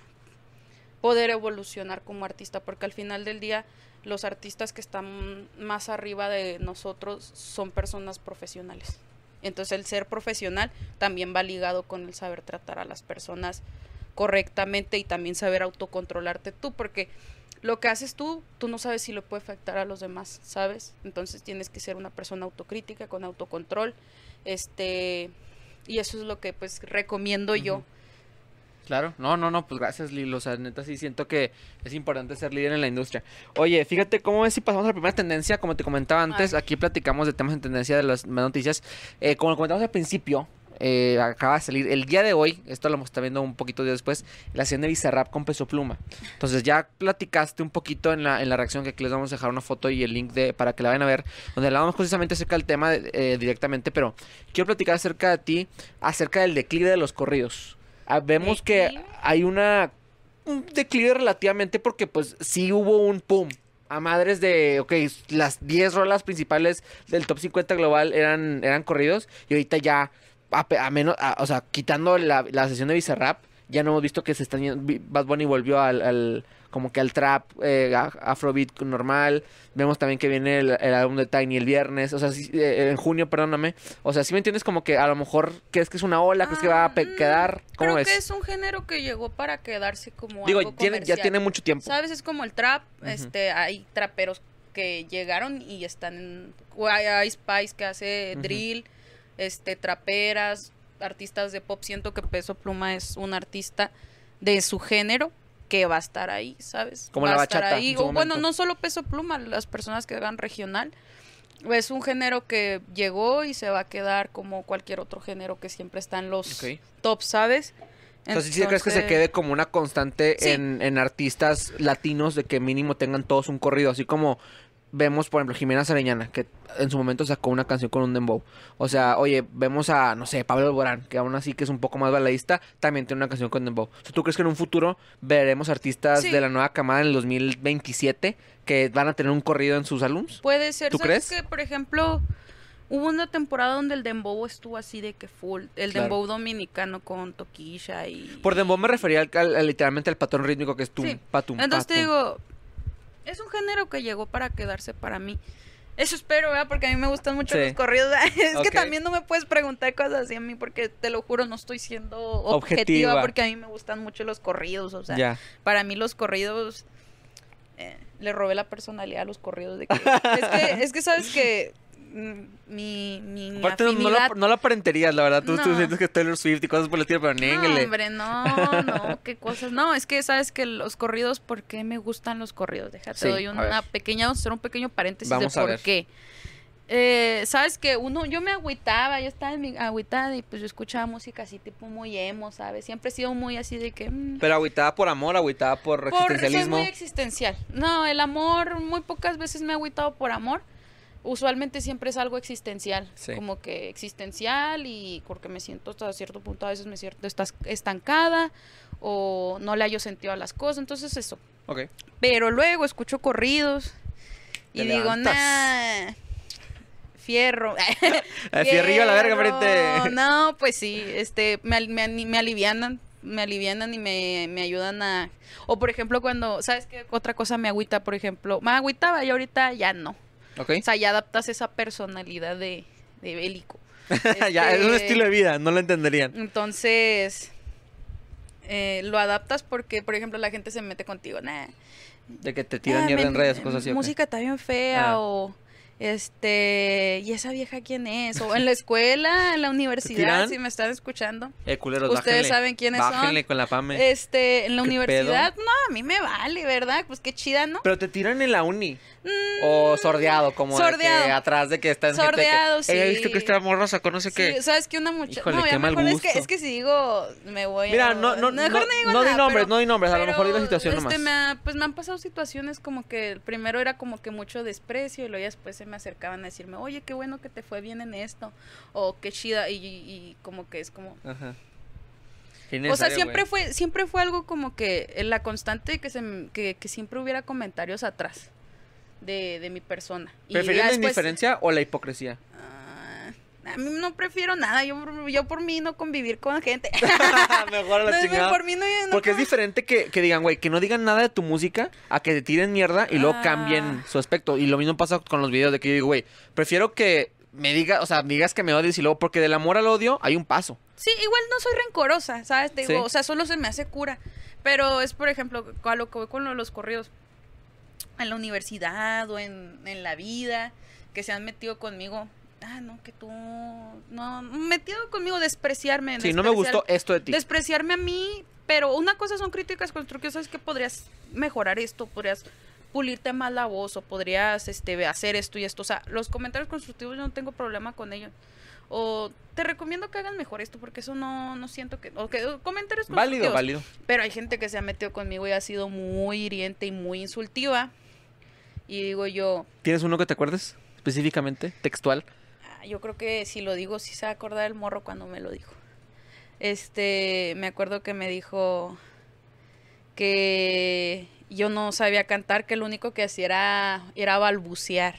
poder evolucionar como artista, porque al final del día los artistas que están más arriba de nosotros son personas profesionales. Entonces el ser profesional también va ligado con el saber tratar a las personas correctamente y también saber autocontrolarte tú, porque lo que haces tú, tú no sabes si lo puede afectar a los demás, ¿sabes? Entonces tienes que ser una persona autocrítica, con autocontrol, este, y eso es lo que pues recomiendo yo. Claro, no, no, no, pues gracias Lilo, o sea, neta sí siento que es importante ser líder en la industria. Oye, fíjate cómo es si pasamos a la primera tendencia, como te comentaba antes, Ay. aquí platicamos de temas en tendencia de las más noticias. Eh, como lo comentamos al principio, eh, acaba de salir el día de hoy, esto lo está viendo un poquito de después, la sesión de Bizarrap con Peso Pluma. Entonces ya platicaste un poquito en la, en la reacción que aquí les vamos a dejar una foto y el link de para que la vayan a ver, donde hablábamos precisamente acerca del tema eh, directamente, pero quiero platicar acerca de ti, acerca del declive de los corridos. Ah, vemos que hay una un declive relativamente porque pues sí hubo un pum. A madres de, ok, las 10 rolas principales del top 50 global eran, eran corridos y ahorita ya, a, menos, a- o sea, quitando la, la sesión de Bizarrap, ya no hemos visto que se están Bad Bunny volvió al, al- como que al trap, eh, afrobeat normal, vemos también que viene el, el álbum de Tiny el viernes, o sea, sí, eh, en junio, perdóname, o sea, si me entiendes como que a lo mejor crees que es una ola, crees que va a Ah, quedar, ¿cómo Creo ves? que es un género que llegó para quedarse como Digo, algo tiene, ya tiene mucho tiempo. ¿Sabes? Es como el trap. Este, hay traperos que llegaron y están en. Hay, hay Spice que hace drill, este, traperas, artistas de pop. Siento que Peso Pluma es un artista de su género que va a estar ahí, ¿sabes? Como va la a estar bachata, ahí. en su O bueno, no solo Peso Pluma, las personas que hagan regional. Es un género que llegó y se va a quedar como cualquier otro género que siempre está en los Ok. top, ¿sabes? Entonces, ¿sí crees que se quede como una constante Sí. en, en artistas latinos de que mínimo tengan todos un corrido? Así como vemos, por ejemplo, Jimena Sariñana, que en su momento sacó una canción con un dembow. O sea, oye, vemos a, no sé, Pablo Alborán, que aún así que es un poco más baladista, también tiene una canción con dembow. O sea, ¿tú crees que en un futuro veremos artistas Sí. de la nueva camada en el 2027 que van a tener un corrido en sus álbums? Puede ser. ¿Tú ¿Sabes crees? que, por ejemplo, hubo una temporada donde el dembow estuvo así de que full. El Claro. dembow dominicano con Toquilla y... Por dembow me refería al, al- al- literalmente al patrón rítmico que es tum, Sí. patum, Entonces te digo, es un género que llegó para quedarse para mí. Eso espero, ¿verdad? Porque a mí me gustan mucho Sí. los corridos. es que también no me puedes preguntar cosas así a mí porque te lo juro, no estoy siendo Objetiva. objetiva, porque a mí me gustan mucho los corridos. O sea, para mí los corridos eh, le robé la personalidad a los corridos de que es que, es que sabes que mi, mi Aparte, no, no, lo, no aparentarías, la verdad. Tú, tú No. sientes que es Taylor Swift y cosas por el estilo, pero no, néngale. hombre, no, no, qué cosas. No, es que sabes que los corridos, ¿por qué me gustan los corridos? Déjate, Sí, doy una pequeña, vamos a hacer un pequeño paréntesis Vamos de por ver. qué. Eh, sabes que uno, yo me agüitaba, yo estaba en mi agüitada y pues yo escuchaba música así tipo muy emo, ¿sabes? Siempre he sido muy así de que... mm, Pero agüitada por amor, agüitada por, Por, soy existencialismo. muy existencial. No, el amor, muy pocas veces me he agüitado por amor. Usualmente siempre es algo existencial. Sí. Como que existencial y porque me siento hasta cierto punto, a veces me siento estancada o no le hallo sentido a las cosas. Entonces eso. Pero luego escucho corridos y digo, levantas. nah, fierro. Fierrillo a la verga, frente. No, pues sí, este, me, me, me alivianan, me alivianan y me, me ayudan a... O por ejemplo cuando, ¿sabes qué? Otra cosa me agüita, por ejemplo, me agüitaba y ahorita ya no. Ok. O sea, ya adaptas esa personalidad de, de bélico. ya, es un Este, estilo de vida, no lo entenderían. Entonces, eh, lo adaptas porque, por ejemplo, la gente se mete contigo, nah, De que te tiran Ah, mierda me- en redes, cosas así. Música está bien fea Ah. o este, ¿y esa vieja quién es? O en la escuela, en la universidad, si me están escuchando. Eh, culeros, Ustedes bájenle. saben quiénes son. Bájenle con la pame. Este, en la ¿Qué universidad, no, a mí me vale, ¿verdad? Pues qué chida, ¿no? Pero te tiran en la uni. Mm, O sordeado, como de sordeado. que atrás de que están Sordeado, gente que, "Ey, ¿He visto sí. que no sé sí, qué? ¿sabes que Una muchacha... No, qué ya mal mejor es que, es que si digo, me voy Mira, a... no, no, no, mejor no digo no di nombres, pero- no di nombres, a lo mejor di la situación este, nomás. me ha- pues me han pasado situaciones como que primero era como que mucho desprecio y luego ya después se me acercaban a decirme, oye, qué bueno que te fue bien en esto, o qué chida, y, y como que es como... Ajá. O sea, siempre fue, siempre fue algo como que la constante que, se, que, que siempre hubiera comentarios atrás de, de mi persona. Y ¿Prefieres ya la después- indiferencia o la hipocresía? Ah, a mí no prefiero nada, yo, por- yo por mí no convivir con gente. Mejor a la No, chingada. por mí no, no Porque es diferente que, que digan, güey, que no digan nada de tu música a que te tiren mierda y luego Ah. cambien su aspecto. Y lo mismo pasa con los videos de que yo digo, güey, prefiero que me diga, o sea, digas que me odies y luego, porque del amor al odio hay un paso. Sí, igual no soy rencorosa, ¿sabes? Te digo, Sí. o sea, solo se me hace cura. Pero es, por ejemplo, a lo que voy con los corridos. En la universidad o en, en la vida, que se han metido conmigo. Ah, no, que tú. No, metido conmigo, despreciarme. Sí, no me gustó esto de ti. despreciarme a mí, pero una cosa son críticas constructivas, sabes que podrías mejorar esto, podrías pulirte más la voz o podrías este hacer esto y esto, o sea, los comentarios constructivos yo no tengo problema con ellos. O te recomiendo que hagan mejor esto porque eso no, no siento que, o que o comentarios Válido, válido. Pero hay gente que se ha metido conmigo y ha sido muy hiriente y muy insultiva. Y digo yo, ¿Tienes uno que te acuerdes? Específicamente, textual. Ah, Yo creo que si lo digo, sí se va a acordar el morro cuando me lo dijo. Este, me acuerdo que me dijo que yo no sabía cantar, que lo único que hacía era, era balbucear.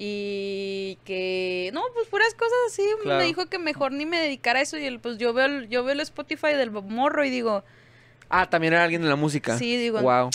Y que, no, pues puras cosas así. Claro. Me dijo que mejor ni me dedicara a eso. Y el- pues yo veo, el- yo veo el Spotify del morro y digo, Ah, también era alguien de la música. Sí, digo, Wow.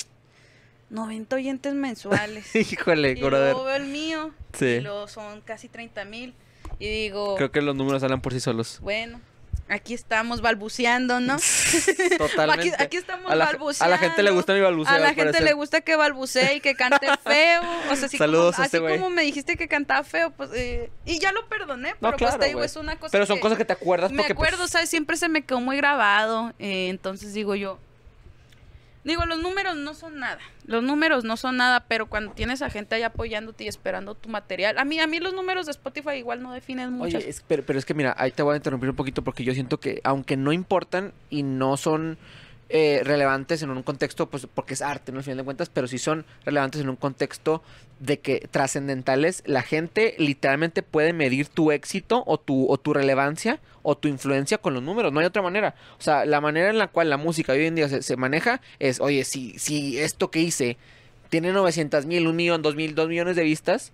90 oyentes mensuales. Híjole, y brother. luego veo el mío. Sí. Y luego son casi 30 mil. Y digo, Creo que los números hablan por sí solos. Bueno, aquí estamos balbuceando, ¿no? Totalmente. Aquí, aquí estamos a la, balbuceando. a la gente le gusta mi balbuceo. A la gente parecer. le gusta que balbucee y que cante feo. O sea, así, Saludos a como, este así como me dijiste que cantaba feo, pues. eh, y ya lo perdoné, No, pero claro, pues te digo, es una cosa. Pero son cosas que te acuerdas Me porque. pues, acuerdo, ¿sabes? Siempre se me quedó muy grabado. eh, entonces digo yo. Digo, los números no son nada. Los números no son nada, pero cuando tienes a gente ahí apoyándote y esperando tu material. A mí, a mí los números de Spotify igual no definen mucho. Oye, es- pero, pero es que mira, ahí te voy a interrumpir un poquito porque yo siento que aunque no importan y no son eh, relevantes en un contexto, pues porque es arte, ¿no? Al final de cuentas, pero sí son relevantes en un contexto de que trascendentales, la gente literalmente puede medir tu éxito o tu, o tu relevancia o tu influencia con los números, no hay otra manera. O sea, la manera en la cual la música hoy en día se, se maneja es, oye, si, si esto que hice tiene 900 mil, un millón, dos mil, dos millones de vistas,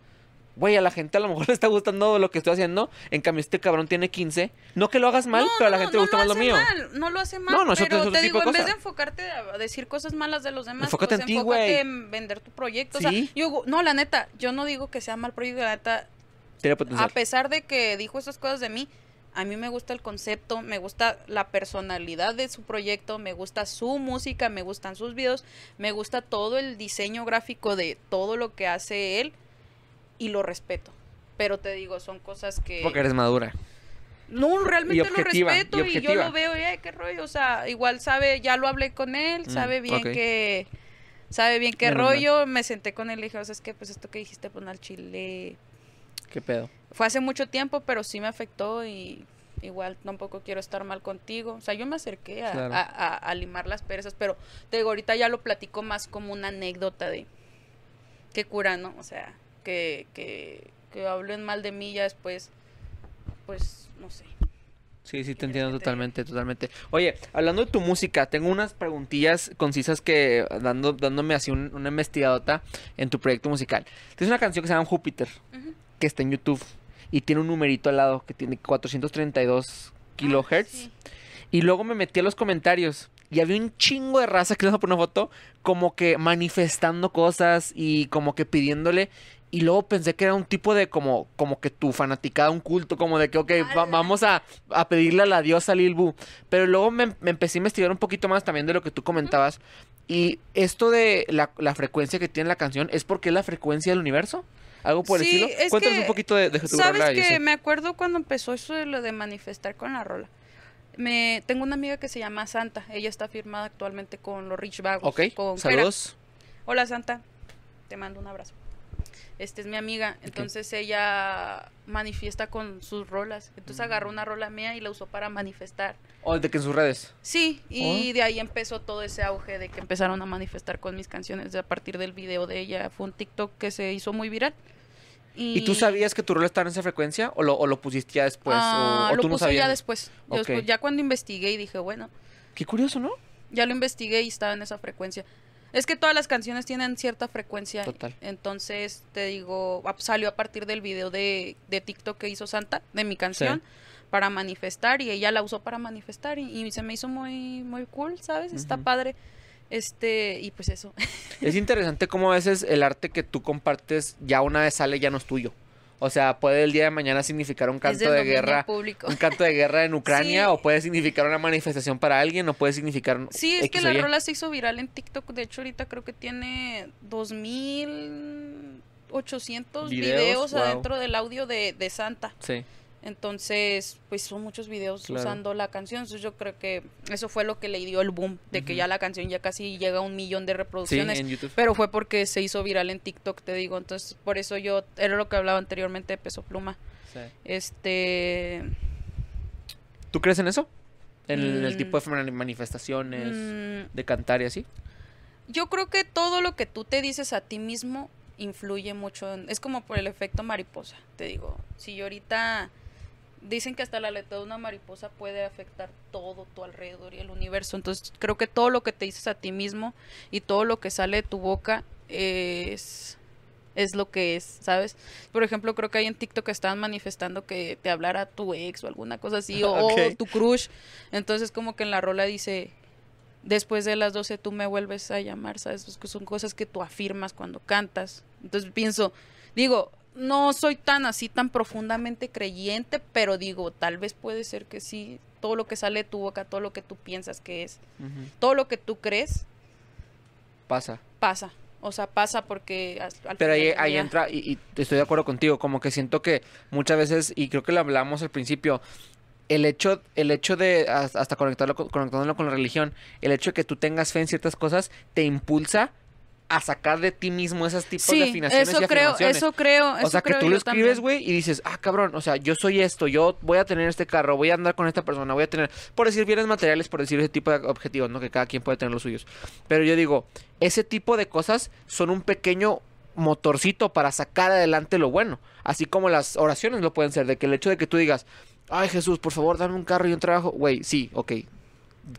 güey, a la gente a lo mejor le está gustando lo que estoy haciendo. En cambio, este cabrón tiene 15. No que lo hagas mal, No, pero a la no, gente le no gusta más lo hace mío. mal, no lo hace mal, No, no, pero es otro te digo, en vez cosa. de enfocarte a decir cosas malas de los demás, Enfócate pues en ti, enfócate güey. en vender tu proyecto. O sea, Sí. yo, no, la neta, yo no digo que sea mal proyecto, la neta, a pesar de que dijo esas cosas de mí, a mí me gusta el concepto, me gusta la personalidad de su proyecto, me gusta su música, me gustan sus videos, me gusta todo el diseño gráfico de todo lo que hace él y lo respeto. Pero te digo, son cosas que... Porque eres madura. No, realmente lo respeto y y, yo lo veo, y "Ay, qué rollo, o sea, igual sabe, ya lo hablé con él, Mm, sabe bien ok. que sabe bien qué Menos mal. rollo, me senté con él y dije, o sea, es que pues esto que dijiste pues al chile ¿Qué pedo? fue hace mucho tiempo, pero sí me afectó y igual tampoco quiero estar mal contigo. O sea, yo me acerqué a, Claro. a- a- a limar las perezas, pero te digo, ahorita ya lo platico más como una anécdota de qué cura, ¿no? O sea, que, que, que hablen mal de mí ya después, pues, no sé. Sí, sí, te entiendo totalmente, totalmente. Oye, hablando de tu música, tengo unas preguntillas concisas que dando, dándome así un- una investigadota en tu proyecto musical. Tienes una canción que se llama Júpiter, que está en YouTube y tiene un numerito al lado que tiene 432 kilohertz. Ah, sí. Y luego me metí a los comentarios y había un chingo de raza que a poner una foto como que manifestando cosas y como que pidiéndole. Y luego pensé que era un tipo de como, como que tu fanaticada, un culto, como de que, ok, vamos a, a pedirle a la diosa Lil Bu. Pero luego me, me empecé a investigar un poquito más también de lo que tú comentabas. Y esto de la, la frecuencia que tiene la canción, ¿es porque es la frecuencia del universo? ¿Algo por el Sí, estilo? es Cuéntanos que, un poquito de, de tu ¿Sabes rola que me acuerdo cuando empezó eso de lo de manifestar con la rola? Me, tengo una amiga que se llama Santa. Ella está firmada actualmente con los Rich Vagos. Ok, con saludos. Hola Santa, te mando un abrazo. Esta es mi amiga, entonces ella manifiesta con sus rolas. Entonces agarró una rola mía y la usó para manifestar. O de que en sus redes. Sí, y Oh. de ahí empezó todo ese auge de que empezaron a manifestar con mis canciones a partir del video de ella. Fue un TikTok que se hizo muy viral. ¿Y tú sabías que tu rol estaba en esa frecuencia o lo, o lo pusiste ya después? Ah, o, o lo tú no puse sabías? ya después. Después- Ya cuando investigué y dije, bueno, Qué curioso, ¿no? ya lo investigué y estaba en esa frecuencia. Es que todas las canciones tienen cierta frecuencia. Total. Entonces, te digo, salió a partir del video de, de TikTok que hizo Santa, de mi canción, para manifestar, y ella la usó para manifestar, y, y se me hizo muy, muy cool, ¿sabes? Está padre. Este, y pues eso. Es interesante cómo a veces el arte que tú compartes ya una vez sale ya no es tuyo. O sea, puede el día de mañana significar un canto de guerra, público. un canto de guerra en Ucrania, Sí. o puede significar una manifestación para alguien, o puede significar Sí, es que X la rola se hizo viral en TikTok. De hecho, ahorita creo que tiene 2800 Videos, videos, wow. adentro del audio de, de Santa. Sí. Entonces, pues son muchos videos Claro. usando la canción. Entonces, yo creo que eso fue lo que le dio el boom, de que ya la canción ya casi llega a un millón de Sí, reproducciones. en YouTube. Pero fue porque se hizo viral en TikTok, te digo. Entonces, por eso yo, era lo que hablaba anteriormente de Peso Pluma. Sí. Este. ¿Tú crees en eso? En el Mm. tipo de mani- manifestaciones, mm, de cantar y así. Yo creo que todo lo que tú te dices a ti mismo influye mucho. en- es como por el efecto mariposa, te digo. Si yo ahorita dicen que hasta la letra de una mariposa puede afectar todo tu alrededor y el universo. Entonces creo que todo lo que te dices a ti mismo y todo lo que sale de tu boca es es lo que es, ¿sabes? Por ejemplo, creo que hay en TikTok que estaban manifestando que te hablara tu ex o alguna cosa así, o, tu crush. Entonces, como que en la rola dice, después de las 12 tú me vuelves a llamar, ¿sabes? Pues que son cosas que tú afirmas cuando cantas. Entonces pienso, digo, no soy tan así, tan profundamente creyente, pero digo, tal vez puede ser que sí, todo lo que sale de tu boca, todo lo que tú piensas que es, todo lo que tú crees, Pasa. pasa. O sea, pasa porque al Pero ahí, ahí entra, y, y estoy de acuerdo contigo, como que siento que muchas veces, y creo que lo hablamos al principio, el hecho, el hecho de, has- hasta conectarlo, con- conectándolo con la religión, el hecho de que tú tengas fe en ciertas cosas, te impulsa a sacar de ti mismo esas tipos de afinaciones eso y creo, afirmaciones. eso creo, O eso sea, que creo tú lo escribes, güey, y dices, ah, cabrón, o sea, yo soy esto, yo voy a tener este carro, voy a andar con esta persona, voy a tener, por decir bienes materiales, por decir ese tipo de objetivos, ¿no? Que cada quien puede tener los suyos. Pero yo digo, ese tipo de cosas son un pequeño motorcito para sacar adelante lo bueno. Así como las oraciones lo pueden ser, de que el hecho de que tú digas, ay Jesús, por favor, dame un carro y un trabajo, güey, sí, ok.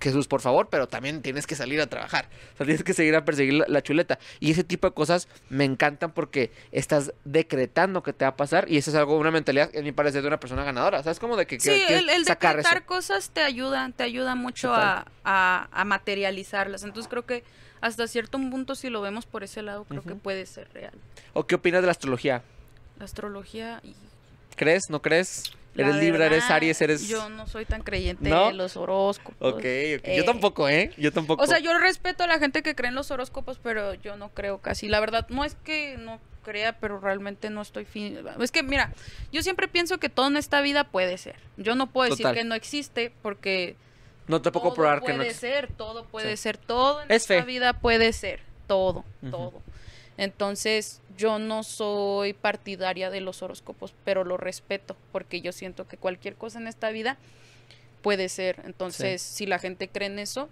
Jesús, por favor, pero también tienes que salir a trabajar. O sea, tienes que seguir a perseguir la, la chuleta. Y ese tipo de cosas me encantan porque estás decretando que te va a pasar. Y eso es algo, una mentalidad, en mi parecer, de una persona ganadora. ¿Sabes? Como de que, Sí, el, el sacar decretar eso. cosas te ayuda, te ayuda mucho a, a, a materializarlas. Entonces creo que hasta cierto punto, si lo vemos por ese lado, creo que puede ser real. ¿O qué opinas de la astrología? La astrología y ¿Crees? ¿No crees? ¿Eres Libra? ¿Eres verdad, Aries? ¿Eres...? Yo no soy tan creyente ¿No? de los horóscopos. Ok, ok. Eh, Yo tampoco, ¿eh? Yo tampoco. O sea, yo respeto a la gente que cree en los horóscopos, pero yo no creo casi. La verdad, no es que no crea, pero realmente no estoy fin. Es que, mira, yo siempre pienso que todo en esta vida puede ser. Yo no puedo decir Total. que no existe porque No te puedo probar puede que no es... ser, todo puede Sí. ser, todo en Es esta fe. vida puede ser, todo, todo. Entonces, yo no soy partidaria de los horóscopos, pero lo respeto porque yo siento que cualquier cosa en esta vida puede ser. Entonces, si la gente cree en eso,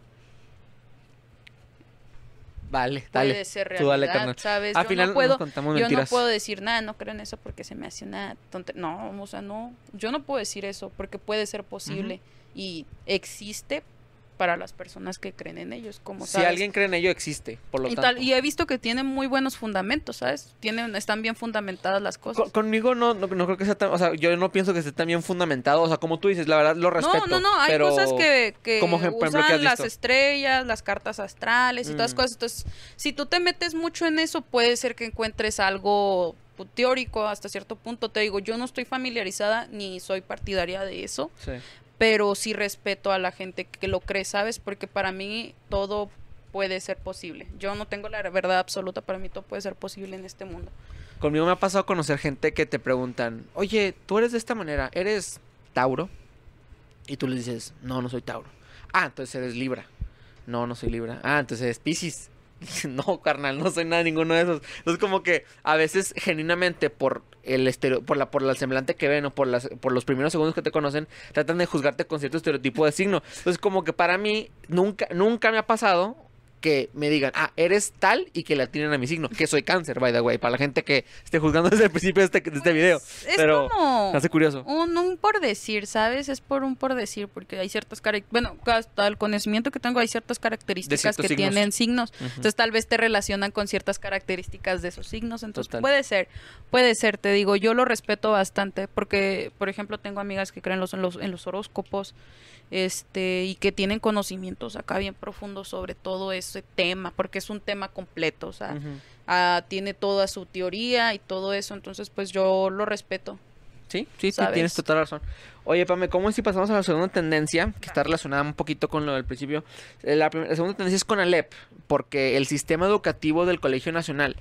Vale, puede dale. ser Tú dale, realidad, carnal. ¿sabes? Al yo final no puedo, nos yo no puedo decir nada, no creo en eso porque se me hace una tonte- No, o sea, no, yo no puedo decir eso porque puede ser posible y existe para las personas que creen en ellos, como Si sabes. alguien cree en ello, existe. Por lo y, tanto. tal, y he visto que tienen muy buenos fundamentos, ¿sabes? Tienen, están bien fundamentadas las cosas. Con- conmigo no, no, no creo que sea tan, o sea, yo no pienso que esté tan bien fundamentado, o sea, como tú dices, la verdad lo respeto. no, no, no, hay pero cosas que, que como ejemplo, usan ¿qué has las estrellas, las cartas astrales y todas Mm. cosas. Entonces, si tú te metes mucho en eso, puede ser que encuentres algo teórico hasta cierto punto. Te digo, yo no estoy familiarizada ni soy partidaria de eso, Sí. Pero sí respeto a la gente que lo cree, ¿sabes? Porque para mí todo puede ser posible. Yo no tengo la verdad absoluta, para mí todo puede ser posible en este mundo. Conmigo me ha pasado conocer gente que te preguntan, oye, tú eres de esta manera, ¿eres Tauro? Y tú les dices, no, no soy Tauro. Ah, entonces eres Libra. No, no soy Libra. Ah, entonces eres Pisces. No, carnal, no soy nada ninguno de esos. Entonces como que a veces genuinamente por el estereo, por la por la semblante que ven o por las por los primeros segundos que te conocen, tratan de juzgarte con cierto estereotipo de signo. Entonces como que para mí nunca nunca me ha pasado que me digan, ah, eres tal y que le atinen a mi signo, que soy cáncer, by the way, para la gente que esté juzgando desde el principio de este, de este video. Es Pero como... hace curioso. Un, un por decir, ¿sabes? Es por un por decir, porque hay ciertas características, bueno, hasta el conocimiento que tengo hay ciertas características que signos. tienen signos. Entonces tal vez te relacionan con ciertas características de esos signos. Entonces Total. puede ser, puede ser, te digo, yo lo respeto bastante, porque, por ejemplo, tengo amigas que creen los, en, los, en los horóscopos, este, y que tienen conocimientos acá bien profundos sobre todo ese tema, porque es un tema completo, o sea, ah, tiene toda su teoría y todo eso, entonces pues yo lo respeto. Sí, sí, sí, tienes total razón. Oye, Pame, ¿cómo es si pasamos a la segunda tendencia, que está relacionada un poquito con lo del principio? Eh, La, segunda tendencia es con Alep, porque el sistema educativo del Colegio Nacional,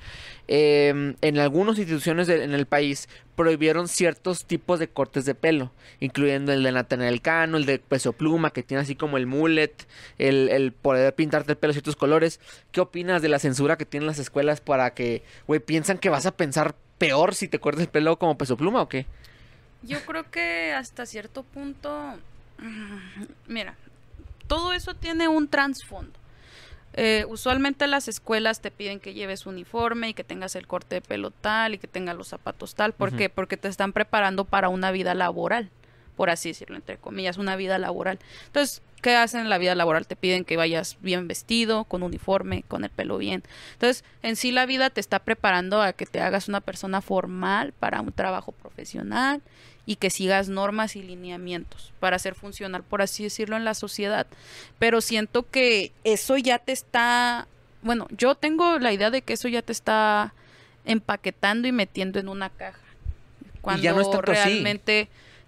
eh, en algunas instituciones en el país, prohibieron ciertos tipos de cortes de pelo, incluyendo el de Natanael Cano, el de peso pluma, que tiene así como el mullet, el, poder pintarte el pelo ciertos colores. ¿Qué opinas de la censura que tienen las escuelas para que, güey, piensan que vas a pensar peor si te cortas el pelo como peso pluma o qué? Yo creo que hasta cierto punto, mm, mira, todo eso tiene un trasfondo. Eh, usualmente las escuelas te piden que lleves uniforme y que tengas el corte de pelo tal y que tengas los zapatos tal. ¿Por qué? Porque te están preparando para una vida laboral, por así decirlo, entre comillas, una vida laboral. Entonces, ¿qué hacen en la vida laboral? Te piden que vayas bien vestido, con uniforme, con el pelo bien. Entonces, en sí la vida te está preparando a que te hagas una persona formal para un trabajo profesional y que sigas normas y lineamientos para ser funcional, por así decirlo, en la sociedad. Pero siento que eso ya te está, bueno, yo tengo la idea de que eso ya te está empaquetando y metiendo en una caja. Cuando ya no es tanto así.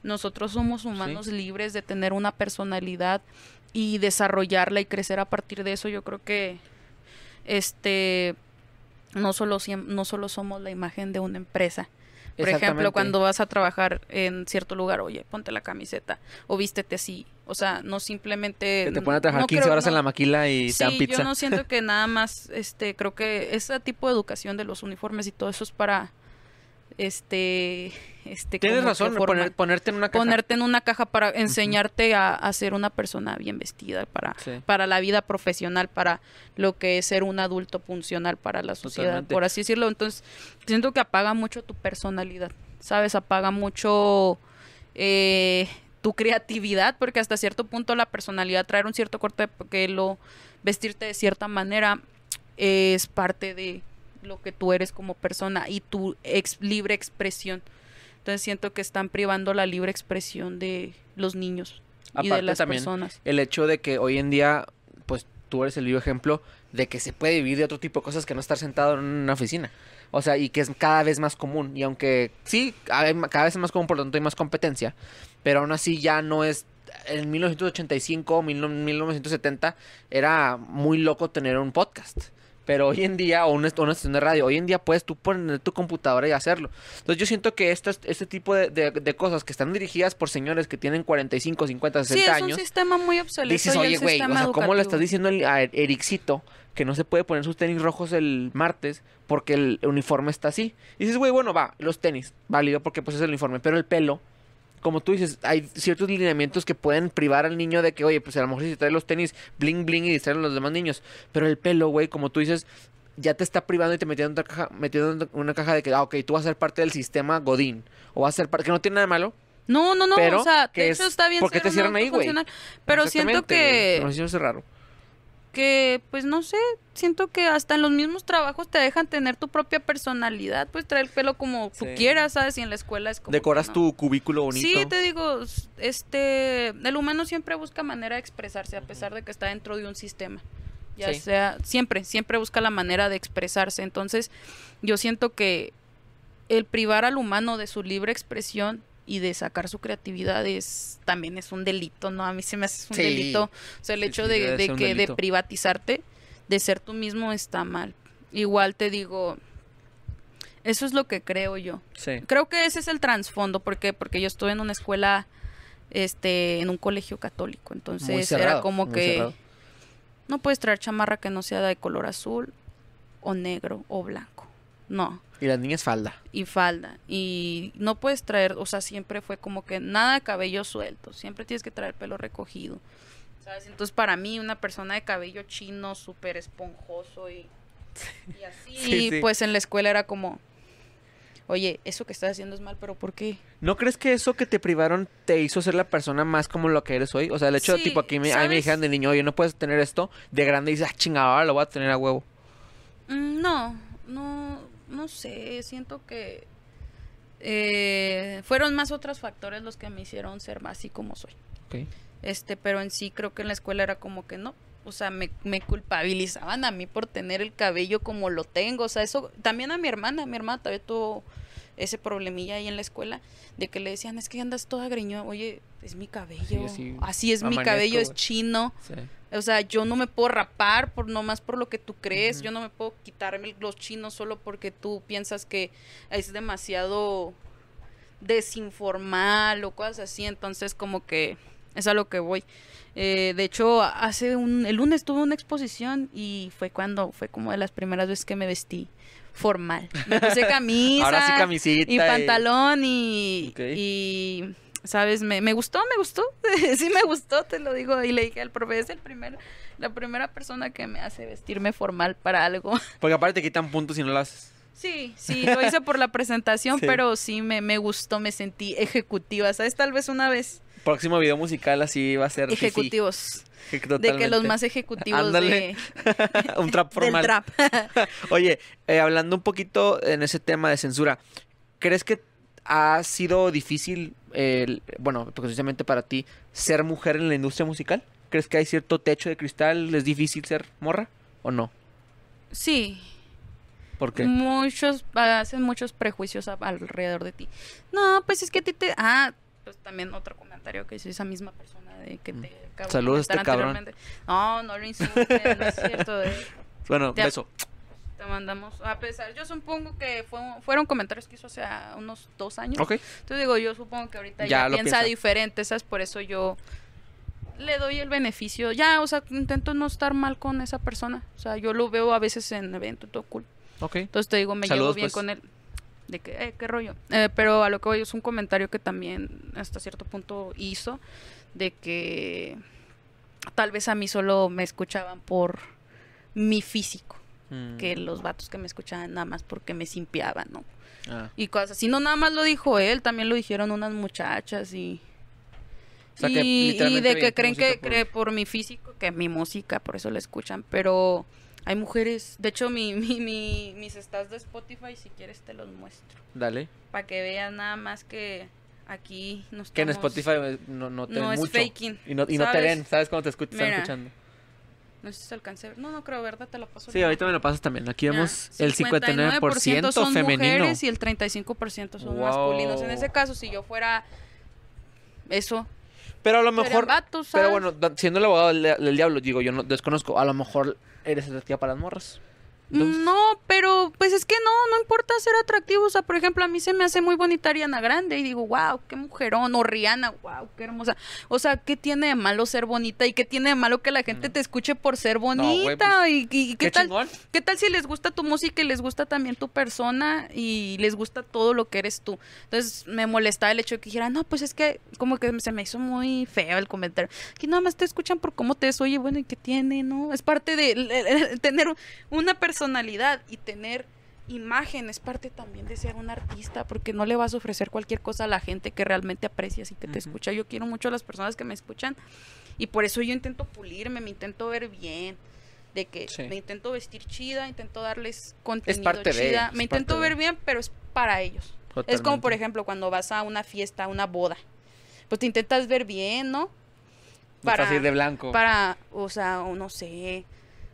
Nosotros somos humanos libres de tener una personalidad y desarrollarla y crecer a partir de eso, yo creo que este no solo no solo somos la imagen de una empresa. Por ejemplo, cuando vas a trabajar en cierto lugar, oye, ponte la camiseta o vístete así. O sea, no simplemente... Que te ponen a trabajar no 15 creo- horas en la maquila y te dan Sí, pizza. yo no siento que nada más, este, creo que ese tipo de educación de los uniformes y todo eso es para, este, este... Tienes razón, poner- ponerte en una caja. ponerte en una caja para enseñarte a, a ser una persona bien vestida para, Sí. para la vida profesional, para lo que es ser un adulto funcional para la sociedad, Totalmente. por así decirlo. Entonces, siento que apaga mucho tu personalidad, ¿sabes? Apaga mucho eh, tu creatividad, porque hasta cierto punto la personalidad, traer un cierto corte de pelo, vestirte de cierta manera, es parte de lo que tú eres como persona y tu ex- libre expresión. Entonces siento que están privando la libre expresión de los niños y de Aparte las también, personas. El hecho de que hoy en día, pues tú eres el vivo ejemplo de que se puede vivir de otro tipo de cosas que no estar sentado en una oficina. O sea, y que es cada vez más común. Y aunque sí, cada vez es más común, por lo tanto hay más competencia. Pero aún así ya no es. En 1985 o 1970 era muy loco tener un podcast. Pero hoy en día, o una, una estación de radio, hoy en día puedes tú poner tu computadora y hacerlo. Entonces yo siento que estas- este tipo de, de- de cosas que están dirigidas por señores que tienen 45, 50, 60 Sí, es años un sistema muy obsoleto. dices, oye, güey, o sea, ¿cómo le educativo". estás diciendo a Ericito que no se puede poner sus tenis rojos el martes porque el uniforme está así? Y dices, güey, bueno, va, los tenis, válido porque pues es el uniforme, pero el pelo, como tú dices, hay ciertos lineamientos que pueden privar al niño de que, oye, pues a lo mejor si trae los tenis bling bling y distraen a los demás niños, pero el pelo, güey, como tú dices, ya te está privando y te metiendo en una caja, metiendo en una caja de que, ah, ok, tú vas a ser parte del sistema Godín, o vas a ser parte, que no tiene nada de malo, No, no, no, Pero o sea, que de es- está bien ¿por qué te cierran ahí, güey? Pero siento que, no, sí, eso es raro. Que, pues no sé, siento que hasta en los mismos trabajos te dejan tener tu propia personalidad, pues traer el pelo como tú Sí. quieras, ¿sabes? Y en la escuela es como... que Decoras no. tu cubículo bonito. Sí, te digo, este, el humano siempre busca manera de expresarse a pesar de que está dentro de un sistema. Ya Sí. sea, siempre, siempre busca la manera de expresarse. Entonces, yo siento que el privar al humano de su libre expresión y de sacar su creatividad es también es un delito, ¿no? A mí se me hace un Sí. delito. O sea, el hecho sí, de, que de privatizarte, de ser tú mismo está mal. Igual te digo, eso es lo que creo yo Sí. creo que ese es el trasfondo, ¿por qué? Porque yo estuve en una escuela, este, en un colegio católico, entonces cerrado, era como que cerrado. no puedes traer chamarra que no sea de color azul o negro o blanco, no, Y las niñas falda. y falda, y no puedes traer, o sea, siempre fue como que nada de cabello suelto, siempre tienes que traer pelo recogido, ¿sabes? Entonces para mí una persona de cabello chino, súper esponjoso y, y así, Sí, sí. pues en la escuela era como... Oye, eso que estás haciendo es mal, pero ¿por qué? ¿No crees que eso que te privaron te hizo ser la persona más como lo que eres hoy? O sea, el hecho de tipo aquí me, a mí me dijeron de niño, oye, no puedes tener esto, de grande dices, ah, chingada, ahora lo voy a tener a huevo. Mm, No, no, no sé, siento que eh, fueron más otros factores los que me hicieron ser más así como soy. Este, pero en sí creo que en la escuela era como que no. o sea, me, me culpabilizaban a mí por tener el cabello como lo tengo. O sea, eso también a mi hermana. Mi hermana todavía tuvo ese problemilla ahí en la escuela de que le decían, es que andas toda greñuda. Oye, es mi cabello. Sí, sí. Así es mi cabello, es chino. Sí. O sea, yo no me puedo rapar por nomás por lo que tú crees. Yo no me puedo quitarme los chinos solo porque tú piensas que es demasiado desinformal o cosas así. Entonces, como que es a lo que voy. Eh, de hecho, hace un el lunes tuve una exposición y fue cuando fue como de las primeras veces que me vestí formal. Me puse camisa Ahora sí camisita. y pantalón y, y sabes, me, me gustó, me gustó, sí me gustó, te lo digo, y le dije al profe, es el primer, la primera persona que me hace vestirme formal para algo. Porque aparte te quitan puntos si no lo haces. Sí, sí, lo hice por la presentación, Sí. pero sí me, me gustó, me sentí ejecutiva, ¿sabes? Tal vez una vez Próximo video musical así va a ser. ejecutivos, de que los más ejecutivos Ándale. de, Un trap del formal. trap. Oye, eh, hablando un poquito en ese tema de censura, ¿crees que ha sido difícil, el- bueno, precisamente para ti, ser mujer en la industria musical? ¿Crees que hay cierto techo de cristal? ¿Es difícil ser morra o no? Sí, ¿Por qué? muchos hacen muchos prejuicios a- alrededor de ti. No, pues es que a ti te ah, pues también otro comentario que hizo esa misma persona de que te Saludos a este cabrón. No, no lo insultes, no es cierto. eh. Bueno, beso. Te mandamos a pesar, yo supongo que fue, fueron comentarios que hizo hace unos dos años. Ok. Entonces digo, yo supongo que ahorita Ya piensa piensa. diferente, ¿sabes? Por eso yo le doy el beneficio. Ya, o sea, intento no estar mal con esa persona. O sea, yo lo veo a veces en eventos, todo cool. Ok. Entonces te digo, me llevo bien pues. con él. De que, eh, qué rollo. Eh, pero a lo que voy es un comentario que también hasta cierto punto hizo. De que tal vez a mí solo me escuchaban por mi físico. Mm. Que los vatos que me escuchaban nada más porque me simpiaban, ¿no? Ah. Y cosas así. No nada más lo dijo él, también lo dijeron unas muchachas y... O sea, que y, y literalmente de que creen que por- cree por mi físico, que mi música, por eso la escuchan, pero hay mujeres, de hecho mi, mi, mi- mis stats de Spotify, si quieres te los muestro, Dale. para que vean nada más que aquí nos Que en Spotify eh, no, no te No ven es mucho. faking, Y no, y no te ven, ¿sabes cuando te escuchan, están Mira. escuchando? No sé si se alcance. No, no creo, ¿verdad? Te lo paso. Sí, ahorita me lo pasas también. Aquí vemos el 59% son femenino. mujeres y el 35% son Wow. masculinos. En ese caso, si yo fuera eso, Pero a lo mejor, vatos, pero bueno, siendo el abogado del, del diablo, digo, yo no desconozco, a lo mejor eres atractiva para las morras. Entonces, No, pero pues es que no, no importa ser atractivo. O sea, por ejemplo, a mí se me hace muy bonita Ariana Grande y digo, wow, qué mujerón. O Rihanna, wow, qué hermosa. O sea, ¿qué tiene de malo ser bonita? ¿Y qué tiene de malo que la gente te escuche por ser bonita? güey, pues, ¿Y, y- y qué, qué tal? chingón. ¿Qué tal si les gusta tu música y les gusta también tu persona y les gusta todo lo que eres tú? Entonces me molestaba el hecho de que dijera, no, pues es que como que se me hizo muy feo el comentario. Que nada más te escuchan por cómo te ves, oye, bueno, ¿y qué tiene, no? Es parte de tener una personalidad y tener imagen, es parte también de ser un artista, porque no le vas a ofrecer cualquier cosa a la gente que realmente aprecias y que te escucha. Yo quiero mucho a las personas que me escuchan y por eso yo intento pulirme, me intento ver bien, de que Sí. me intento vestir chida, intento darles contenido parte de, chida, me intento de. ver bien, pero es para ellos. Es como, por ejemplo, cuando vas a una fiesta, a una boda, pues te intentas ver bien, ¿no? Ir de blanco. para, o sea, o no sé,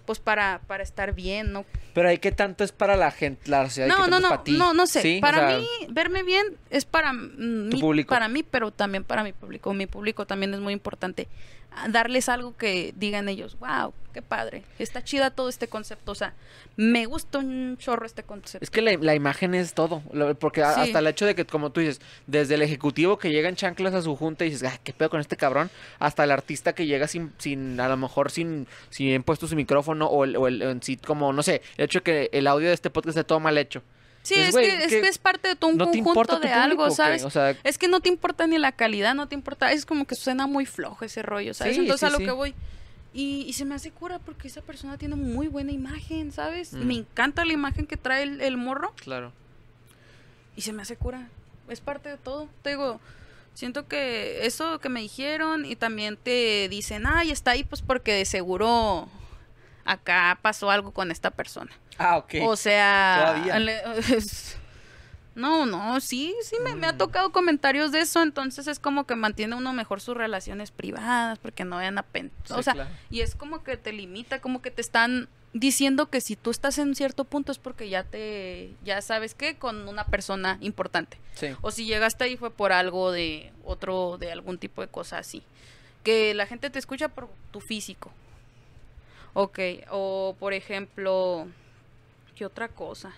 pues para, para estar bien, ¿no? Pero ahí qué tanto es para la gente, la sociedad. No, no, no, para ti? no, no sé. Sí, o Para sea, mí, verme bien es para mí, público. para mí, pero también para mi público. Mi público también es muy importante. Darles algo que digan ellos, wow, qué padre, está chida todo este concepto. O sea, me gusta un chorro este concepto. Es que la, la imagen es todo, porque Sí. hasta el hecho de que, como tú dices, desde el ejecutivo que llega en chanclas a su junta y dices, "Ah, ¿qué pedo con este cabrón? Hasta el artista que llega sin, sin a lo mejor sin, sin puesto su micrófono o el, o el en sí, como, no sé, el hecho de que el audio de este podcast esté todo mal hecho. Sí, Pues, es, que, es que es parte de todo un no conjunto de algo. ¿sabes? O sea, Es que no te importa ni la calidad, no te importa, es como que suena muy flojo ese rollo, ¿sabes? Sí, Entonces sí, a lo sí. que voy. Y, y se me hace cura porque esa persona tiene muy buena imagen, ¿sabes? Y Mm. me encanta la imagen que trae el, el morro claro. y se me hace cura. Es parte de todo. Te digo, siento que eso que me dijeron y también te dicen, ay, está ahí pues porque de seguro acá pasó algo con esta persona. Ah, ok. O sea, Todavía. le- es- No, no, sí, sí, me, me ha Mm. tocado comentarios de eso, entonces es como que mantiene uno mejor sus relaciones privadas, porque no vayan a pen... o sea, claro. y es como que te limita, como que te están diciendo que si tú estás en cierto punto es porque ya te, ya sabes que con una persona importante. Sí. O si llegaste ahí fue por algo de otro, de algún tipo de cosa así. Que la gente te escucha por tu físico. Ok, o por ejemplo, ¿qué otra cosa?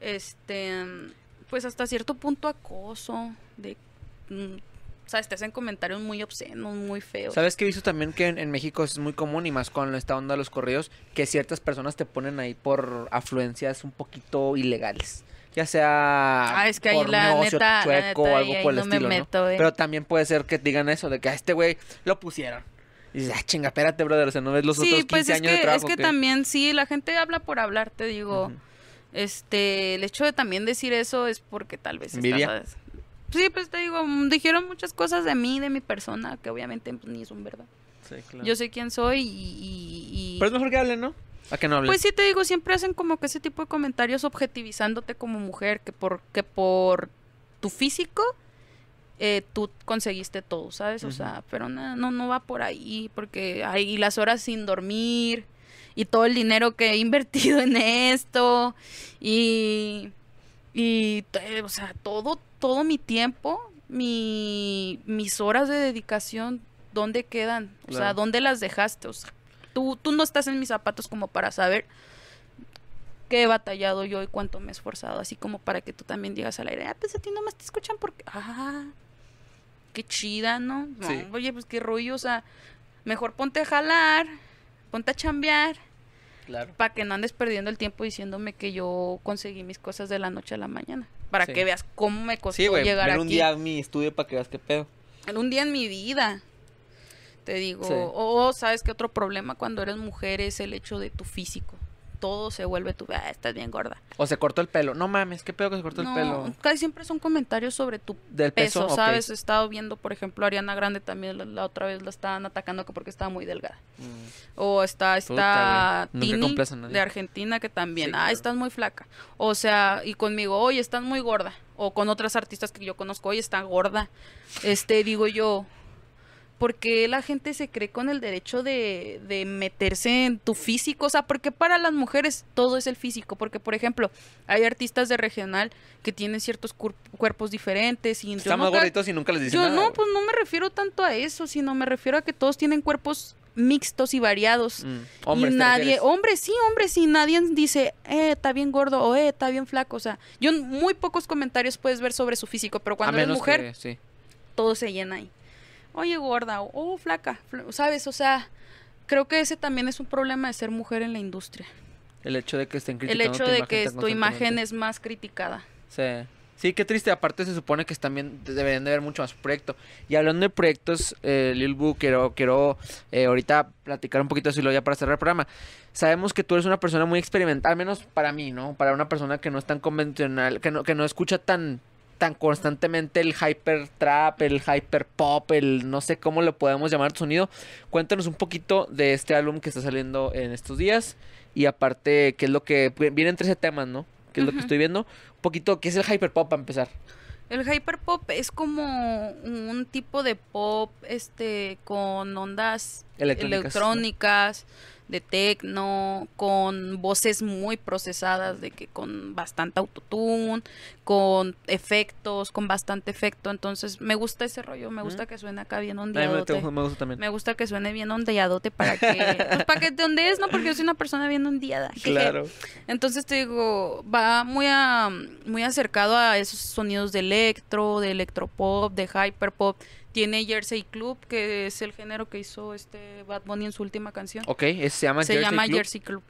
Este, pues hasta cierto punto acoso, de, mm, sabes, te hacen comentarios muy obscenos, muy feos. ¿Sabes qué he visto también que en, en México es muy común y más con esta onda de los corridos que ciertas personas te ponen ahí por afluencias un poquito ilegales? Ya sea Ah, es que ahí por la negocio neta, la chueco neta, o algo ahí- por el no me estilo, eh. Pero también puede ser que digan eso, de que a este güey lo pusieron. Y dices, ah, chinga, espérate, brother, o sea, no ves los sí, otros 15 pues es años de que, trabajo es que que- también, sí, la gente habla por hablar, te digo. Este, el hecho de también decir eso es porque tal vez estás, Envidia. ¿sabes? Sí, pues te digo, mm, dijeron muchas cosas de mí, de mi persona, que obviamente pues, ni son verdad. Sí, claro. Yo sé quién soy y... y- y- Pero es mejor que hablen, ¿no? ¿A que no hablen? pues sí te digo, siempre hacen como que ese tipo de comentarios objetivizándote como mujer, que por, que por tu físico eh, tú conseguiste todo, ¿sabes? O sea, pero no, no, no va por ahí, porque hay las horas sin dormir y todo el dinero que he invertido en esto y, y te- o sea, todo, todo mi tiempo, mi, mis horas de dedicación, ¿dónde quedan? O sea. ¿dónde las dejaste? O sea, tú, tú no estás en mis zapatos como para saber qué he batallado yo y cuánto me he esforzado, así como para que tú también digas al aire, ah, pues a ti nomás te escuchan porque, ah, qué chida, ¿no? No, Sí. Oye, pues qué rollo, o sea, mejor ponte a jalar, ponte a chambear, Claro. para que no andes perdiendo el tiempo diciéndome que yo conseguí mis cosas de la noche a la mañana, para Sí. que veas cómo me costó Sí, güey, llegar ver aquí. un día mi estudio para que veas qué pedo. En un día en mi vida. Te digo, o sabes que otro problema cuando eres mujer es el hecho de tu físico. Todo se vuelve tu, ah, estás bien gorda. O se cortó el pelo. No mames, qué pedo que se cortó No, el pelo. casi siempre son comentarios sobre tu Del peso. ¿sabes? He estado viendo, por ejemplo, Ariana Grande también la, la otra vez la estaban atacando que porque estaba muy delgada. Mm. O está esta Tini de Argentina que también, Sí, ah, claro. estás muy flaca. O sea, y conmigo, oye, estás muy gorda. O con otras artistas que yo conozco, oye, está gorda. Este, digo yo, ¿por qué la gente se cree con el derecho de, de meterse en tu físico? O sea, porque para las mujeres todo es el físico. Porque, por ejemplo, hay artistas de regional que tienen ciertos cuerpos diferentes y Están más gorditos y nunca les dicen yo nada. no, pues no me refiero tanto a eso, sino me refiero a que todos tienen cuerpos mixtos y variados. Mm. Hombres, y ¿te nadie, hombres sí, hombres sí, nadie dice, eh, está bien gordo o eh, está bien flaco. O sea, yo muy pocos comentarios puedes ver sobre su físico, pero A cuando eres menos mujer, que- sí. todo se llena ahí. Oye, gorda, o oh, flaca, fl- ¿sabes? O sea, creo que ese también es un problema de ser mujer en la industria. El hecho de que estén El criticando hecho tu de que tu imagen es más criticada. Sí. Sí, qué triste. Aparte se supone que también de- deberían de haber mucho más proyecto. Y hablando de proyectos, eh, Lil Bu, quiero, quiero eh, ahorita platicar un poquito así lo ya para cerrar el programa. Sabemos que tú eres una persona muy experimental, al menos para mí, ¿no? Para una persona que no es tan convencional, que no, que no escucha tan tan constantemente el hyper trap, el hyper pop, el no sé cómo lo podemos llamar tu sonido. Cuéntanos un poquito de este álbum que está saliendo en estos días y aparte qué es lo que vienen 13 temas, ¿no? ¿Qué es lo que estoy viendo? Un poquito, ¿qué es el hyper pop para empezar? El hyperpop es como un tipo de pop este con ondas Electrónicas, electrónicas, de techno, con voces muy procesadas de que con bastante autotune, con efectos, con bastante efecto, entonces me gusta ese rollo, me gusta que suene acá bien me, ondeadote. me gusta también. Me gusta que suene bien ondeadote para que pues, para que te ondees, ¿no? Porque yo soy una persona bien ondeada. Claro. Entonces te digo, va muy a, muy acercado a esos sonidos de electro, de electropop, de hyperpop. Tiene Jersey Club, que es el género que hizo este Bad Bunny en su última canción. Ok, se llama Se Jersey llama Club. Jersey Club.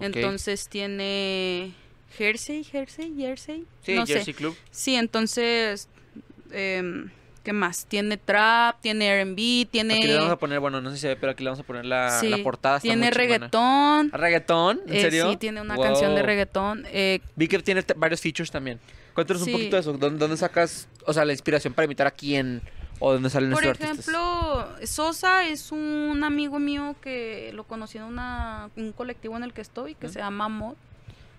Entonces tiene Jersey, Jersey, Jersey. Sí, no Jersey sé. Club. Sí, entonces, em, ¿qué más? Tiene trap, tiene R&B, tiene, Aquí le vamos a poner, bueno, no sé si se ve, pero aquí le vamos a poner la, sí, la portada. está tiene reggaetón. ¿Ah, ¿Reggaetón? ¿En Eh, serio? sí, tiene una canción de reggaetón. Eh, Vi que tiene varios features también. Cuéntanos Sí. un poquito de eso. ¿Dónde, dónde sacas, o sea, la inspiración para imitar a quién? ¿O dónde salen Por estos artistas? ejemplo, Sosa es un amigo mío que lo conocí en una, un colectivo en el que estoy, que se llama Mod,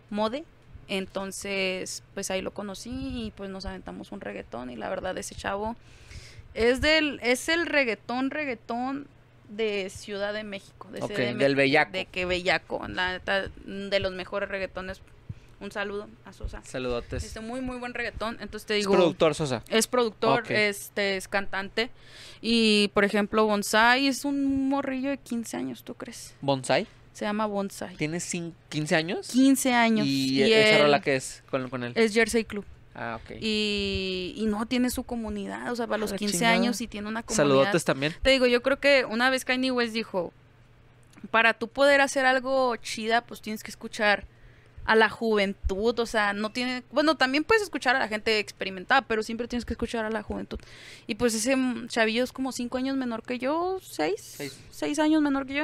Mode. Entonces, pues ahí lo conocí y pues nos aventamos un reggaetón y la verdad ese chavo es del es el reggaetón reggaetón de Ciudad de México, de Ok, CDMX, del bellaco. de que bellaco, la de los mejores reggaetones. Un saludo a Sosa. Saludotes. Este muy muy buen reggaetón, entonces te Es digo, productor, Sosa. es productor, este es cantante y por ejemplo Bonsai es un morrillo de 15 años, ¿tú crees? Bonsai. Se llama Bonsai. ¿Tienes cin- 15 años? 15 años. ¿Y, y esa él rola que es con, con él? es Jersey Club. Ah, ok. Y, y no tiene su comunidad, o sea, para los la 15 chingada. años y tiene una comunidad. Saludotes también. Te digo, yo creo que una vez Kanye West dijo, para tú poder hacer algo chida, pues tienes que escuchar a la juventud, o sea, no tiene, bueno, también puedes escuchar a la gente experimentada, pero siempre tienes que escuchar a la juventud. Y pues ese chavillo es como cinco años menor que yo, seis, Seis. seis años menor que yo,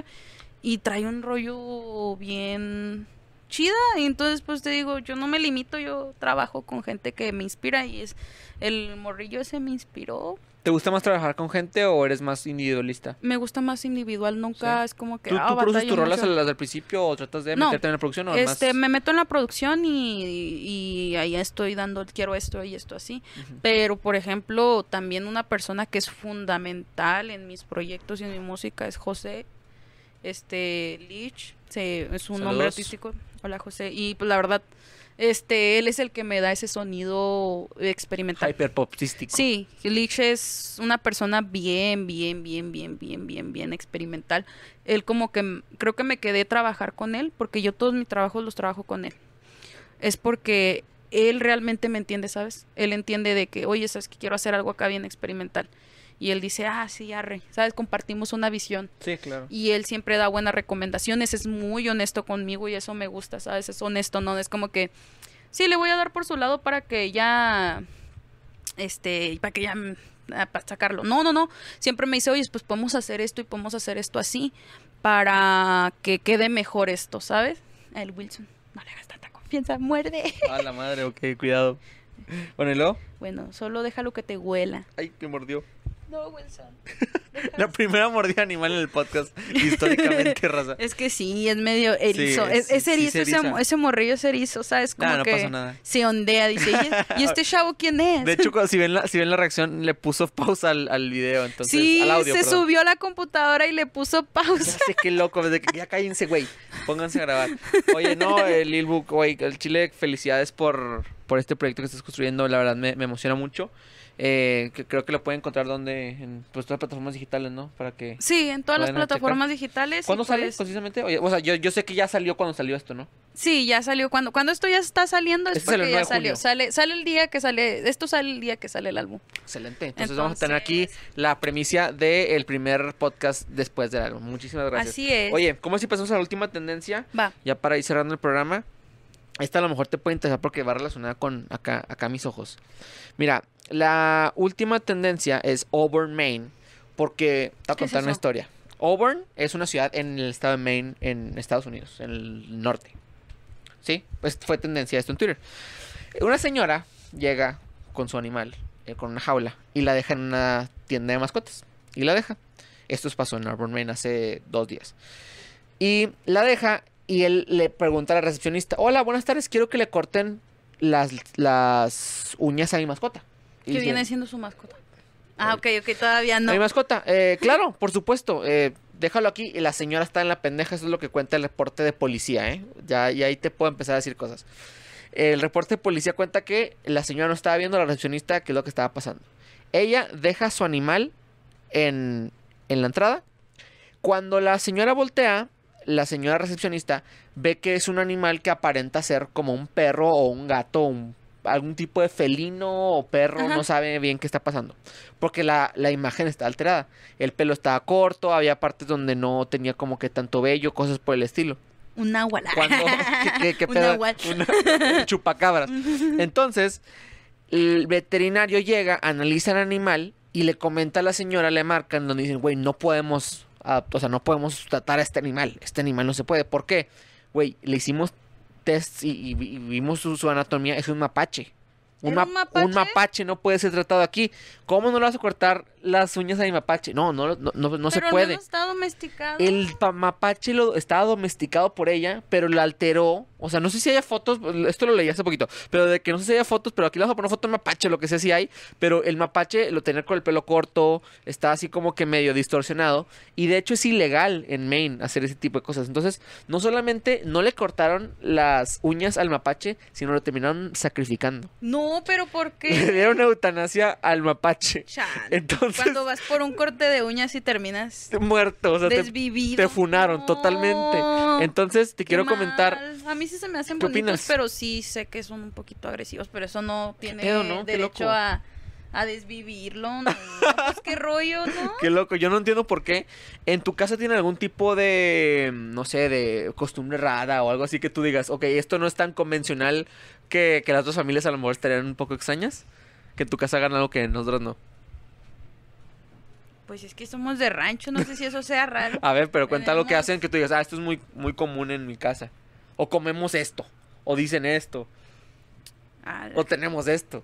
y trae un rollo bien chida, y entonces pues te digo, yo no me limito, yo trabajo con gente que me inspira y es, el morrillo ese me inspiró, ¿Te gusta más trabajar con gente o eres más individualista? me gusta más individual, nunca Sí. es como que ¿Tú, ah, tú produces tus rolas las del principio o tratas de No. meterte en la producción o Este, más? me meto en la producción y, y ahí estoy dando, quiero esto y esto así. Pero, por ejemplo, también una persona que es fundamental en mis proyectos y en mi música es José, este, Lich, se- es un nombre Saludos. artístico. Hola, José. Y pues la verdad, este, él es el que me da ese sonido experimental. Hyperpopístico. Sí, Lich es una persona bien, bien, bien, bien, bien, bien, bien experimental. Él como que creo que me quedé trabajar con él porque yo todos mis trabajos los trabajo con él. Es porque él realmente me entiende, ¿sabes? Él entiende de que, oye, sabes que quiero hacer algo acá bien experimental. Y él dice, ah, sí, arre, ¿sabes? Compartimos una visión. Sí, claro. Y él siempre da buenas recomendaciones, es muy honesto conmigo y eso me gusta, ¿sabes? Es honesto, no es como que sí le voy a dar por su lado para que ya este, para que ya ah, para sacarlo. No, no, no, siempre me dice, "Oye, pues podemos hacer esto y podemos hacer esto así para que quede mejor esto, ¿sabes?" El Wilson, no le hagas tanta confianza, muerde. A la madre, ok, cuidado. Bueno, ¿y luego? Bueno, solo déjalo que te huela. Ay, me mordió. No, Wilson. La primera mordida animal en el podcast, históricamente, raza. Es que sí, es medio erizo. es- es, es sí erizo, se ese, ese morrillo es erizo, ¿sabes? Como Nah, no que pasa nada. se ondea, dice, ¿y, ¿y este chavo quién es? De hecho, si ven la, si ven la reacción, le puso pausa al, al video, entonces, sí, al audio, se perdón. subió a la computadora y le puso Ya pausa. sé qué loco, desde que ya cállense, güey. Pónganse a grabar. Oye, no, el Lil Book, güey, el Chile, felicidades por, por este proyecto que estás construyendo. La verdad me, me emociona mucho. Eh, que creo que lo pueden encontrar donde, en pues, todas las plataformas digitales, ¿no? Para que. Sí, en todas las plataformas digitales. ¿Cuándo sale pues, precisamente? Oye, o sea, yo, yo sé que ya salió cuando salió esto, ¿no? Sí, ya salió. Cuando, cuando esto ya está saliendo es Este sale el porque 9 ya de salió. Sale, sale el día que sale. Esto sale el día que sale el álbum. Excelente. Entonces, vamos a tener aquí la premisa del primer podcast después del álbum. Muchísimas gracias. Así es. Oye, ¿cómo si pasamos a la última tendencia? Va. Ya para ir cerrando el programa. Esta a lo mejor te puede interesar porque va relacionada con acá, acá mis ojos. Mira, la última tendencia es Auburn, Maine. Porque te voy a ¿Qué es contar una historia. Auburn es una ciudad en el estado de Maine, en Estados Unidos, en el norte. Sí, pues fue tendencia esto en Twitter. Una señora llega con su animal, eh, con una jaula, y la deja en una tienda de mascotas. Y la deja. Esto pasó en Auburn, Maine hace dos días. Y la deja y él le pregunta a la recepcionista, hola, buenas tardes, quiero que le corten las, las uñas a mi mascota. Dice, viene siendo su mascota. Ah, ok, ok, todavía no. a mi mascota, eh, claro, por supuesto, eh, déjalo aquí. Y la señora está en la pendeja, eso es lo que cuenta el reporte de policía, ¿eh? Ya, y ahí te puedo empezar a decir cosas. El reporte de policía cuenta que la señora no estaba viendo a la recepcionista qué es lo que estaba pasando. Ella deja su animal en, en la entrada. Cuando la señora voltea, la señora recepcionista ve que es un animal que aparenta ser como un perro o un gato, un- algún tipo de felino o perro, Ajá. no sabe bien qué está pasando. Porque la, la imagen está alterada. El pelo estaba corto, había partes donde no tenía como que tanto vello, cosas por el estilo. Un náhuatl. ¿qué, qué- qué Un pedo? náhuatl. Una- chupacabras. Entonces, el veterinario llega, analiza el animal y le comenta a la señora, le marcan, donde dicen, güey, no podemos, ah, o sea, no podemos tratar a este animal. Este animal no se puede. ¿Por qué? Güey, le hicimos tests y, y vi- y vimos su, su anatomía. Es un mapache. Un, ¿Era ma- un mapache? un mapache no puede ser tratado aquí. ¿Cómo no le vas a cortar las uñas a mi mapache. No, no, no, no, no se puede. no está domesticado. El pa- mapache lo estaba domesticado por ella, pero la alteró. O sea, no sé si haya fotos, esto lo leí hace poquito, pero de que no sé si haya fotos, pero aquí le vamos a poner foto del mapache, lo que sé si hay. Pero el mapache lo tenía con el pelo corto, está así como que medio distorsionado. Y de hecho es ilegal en Maine hacer ese tipo de cosas. Entonces, no solamente no le cortaron las uñas al mapache, sino lo terminaron sacrificando. No, pero ¿por Le qué? dieron eutanasia al mapache. Chan. Entonces- Cuando vas por un corte de uñas y terminas Muerto, o sea, te- desvivido. te funaron No, totalmente. Entonces, te qué quiero comentar. A mí sí se me hacen ¿Qué bonitos, opinas? pero sí sé que son un poquito agresivos, pero eso no tiene pedo, no? Qué derecho a, a desvivirlo. No, pues qué rollo, ¿no? Qué loco, yo no entiendo por qué. ¿En tu casa tiene algún tipo de, no sé, de costumbre rara o algo así que tú digas, ok, esto no es tan convencional que, que las otras familias a lo mejor estarían un poco extrañas? Que en tu casa hagan algo que nosotros no. Pues es que somos de rancho, no sé si eso sea raro. A ver, pero cuenta algo que hacen que tú digas, ah, esto es muy, muy común en mi casa. O comemos esto. O dicen esto. Ah, O tenemos esto.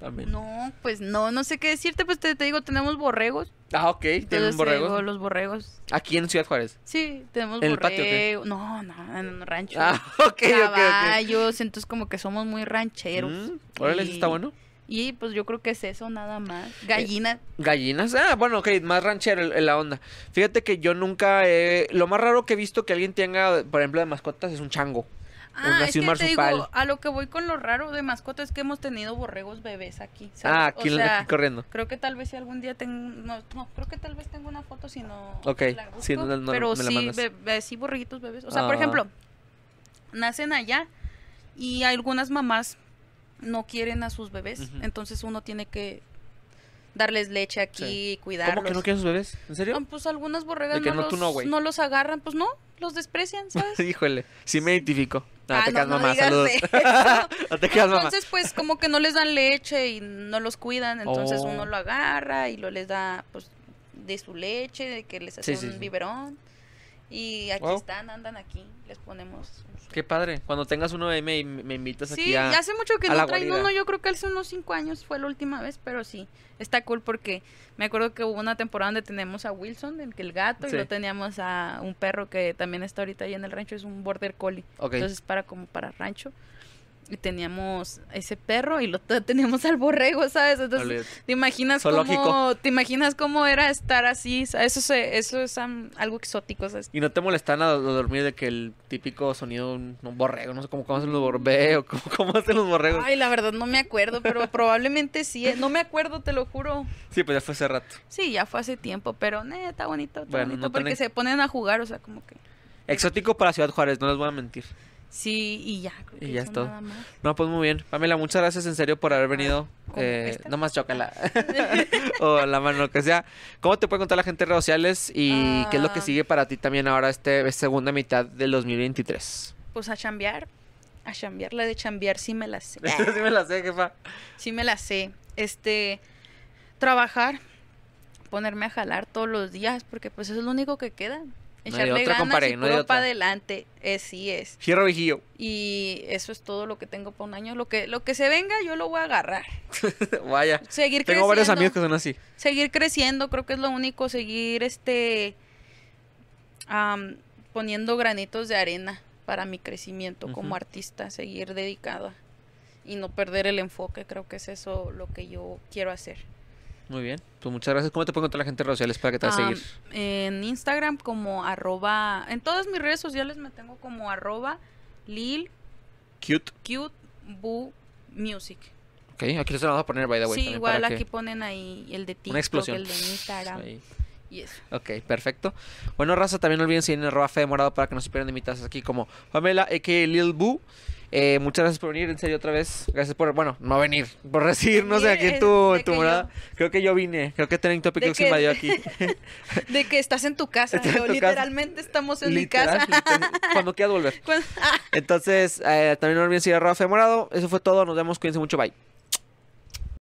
También. no, pues no, no sé qué decirte, pues te, te digo, tenemos borregos. Ah, ok. ¿Tienen Entonces, te borregos? digo, los borregos. Aquí en Ciudad Juárez. Sí, tenemos ¿En el patio o qué? borregos. No, no, en el rancho. Ah, ok, ok, ok. caballos, entonces como que somos muy rancheros. Mm, órale, eso Y- está bueno. Y pues yo creo que es eso nada más. Gallina. Gallinas, ah, bueno, ok, más ranchero el- la onda. Fíjate que yo nunca he... Lo más raro que he visto que alguien tenga, por ejemplo, de mascotas es un chango. Ah, es que te digo, marsupal. a lo que voy con lo raro de mascota es que hemos tenido borregos bebés aquí. ¿sabes? Ah, O aquí, sea, aquí corriendo. Creo que tal vez si algún día tengo, no, no, creo que tal vez tengo una foto si no Ok, la busco, sí, no, no, pero me la sí, bebé- sí borreguitos bebés. O sea, por Ah. ejemplo, nacen allá y algunas mamás no quieren a sus bebés, entonces uno tiene que darles leche aquí, cuidarlos. ¿Cómo que no quieren sus bebés? ¿En serio? Pues algunas borregas no, no, los, no, los agarran, pues no, los desprecian, ¿sabes? Híjole, sí me identifico. No, Ah, te no, quedas no mamá, saludos. te quedas mamá. Entonces, pues, como que no les dan leche y no los cuidan, entonces Oh. uno lo agarra y lo les da, pues, de su leche, de que les hace Sí, sí, un sí. biberón. Y aquí Wow. están, andan aquí, les ponemos... Qué padre. Cuando tengas uno de me, me invitas Sí, aquí a... ya hace mucho que no traen uno, yo creo que hace unos cinco años fue la última vez, pero sí, está cool porque me acuerdo que hubo una temporada donde tenemos a Wilson, el, que el gato, Sí. y lo teníamos a un perro que también está ahorita ahí en el rancho, es un border collie. Ok. Entonces para como para rancho. Y teníamos ese perro y lo teníamos al borrego, ¿sabes? Entonces. ¿te imaginas Zoológico. cómo te imaginas cómo era estar así? ¿sabes? Eso se- eso es am, algo exótico, ¿sabes? ¿Y no te molestan a, a dormir de que el típico sonido de un, un borrego, no sé cómo, cómo hacen los borregos, cómo, cómo hacen los borregos? Ay, la verdad no me acuerdo, pero probablemente sí. eh, No me acuerdo, te lo juro. Sí, pues ya fue hace rato. Sí, ya fue hace tiempo, pero eh, está bonito, está Bueno, bonito no porque se ponen a jugar, o sea, como que Exótico para Ciudad Juárez, no les voy a mentir. Sí y ya. creo Y ya es todo. No, pues muy bien. Pamela, muchas gracias en serio por haber venido. Eh, nomás chócala. o la mano, lo que sea. ¿Cómo te puede contar la gente en redes sociales? Y qué es lo que Ah. sigue para ti también ahora, este segunda mitad del 2023. Pues a chambear, a chambear, la de chambear sí me la sé. sí me la sé, jefa. Sí me la sé. Este, trabajar, ponerme a jalar todos los días, porque pues eso es lo único que queda. Hay Echarle otra, ganas compadre, y no hay puro otra. para adelante. Eh, sí es. Fierro vigío. Y eso es todo lo que tengo para un año. Lo que, lo que se venga, yo lo voy a agarrar. Vaya. Seguir Tengo varios amigos que son así. Seguir creciendo, creo que es lo único. Seguir este poniendo granitos de arena para mi crecimiento como artista, seguir dedicada y no perder el enfoque. Creo que es eso lo que yo quiero hacer. Muy bien. Pues muchas gracias. ¿Cómo te puede contar la gente en redes sociales para que te va a Am, seguir? en Instagram como arroba, en todas mis redes sociales me tengo como arroba lil Cute. cute boo music. Ok, aquí lo vamos a poner, by the way. Sí, igual aquí que- ponen ahí el de TikTok, explosión. el de Instagram Ahí. y eso. Ok, perfecto. Bueno, raza, también no olviden seguir en arroba Fede Morado para que no se pierdan de invitadas aquí como Pamela, a.k.a. Lil Boo. Eh, muchas gracias por venir, en serio, otra vez. Gracias por, bueno, no venir, por recibirnos Venir, aquí en tu, en tu morada. Creo que yo vine, creo que Trending Topic que- invadió aquí. De que estás en tu casa. Yo tu literalmente estamos en Literal, mi casa. Cuando quieras volver. Cuando- Entonces, eh, también no olviden seguir a Fede Morado. Eso fue todo, nos vemos, cuídense mucho, bye.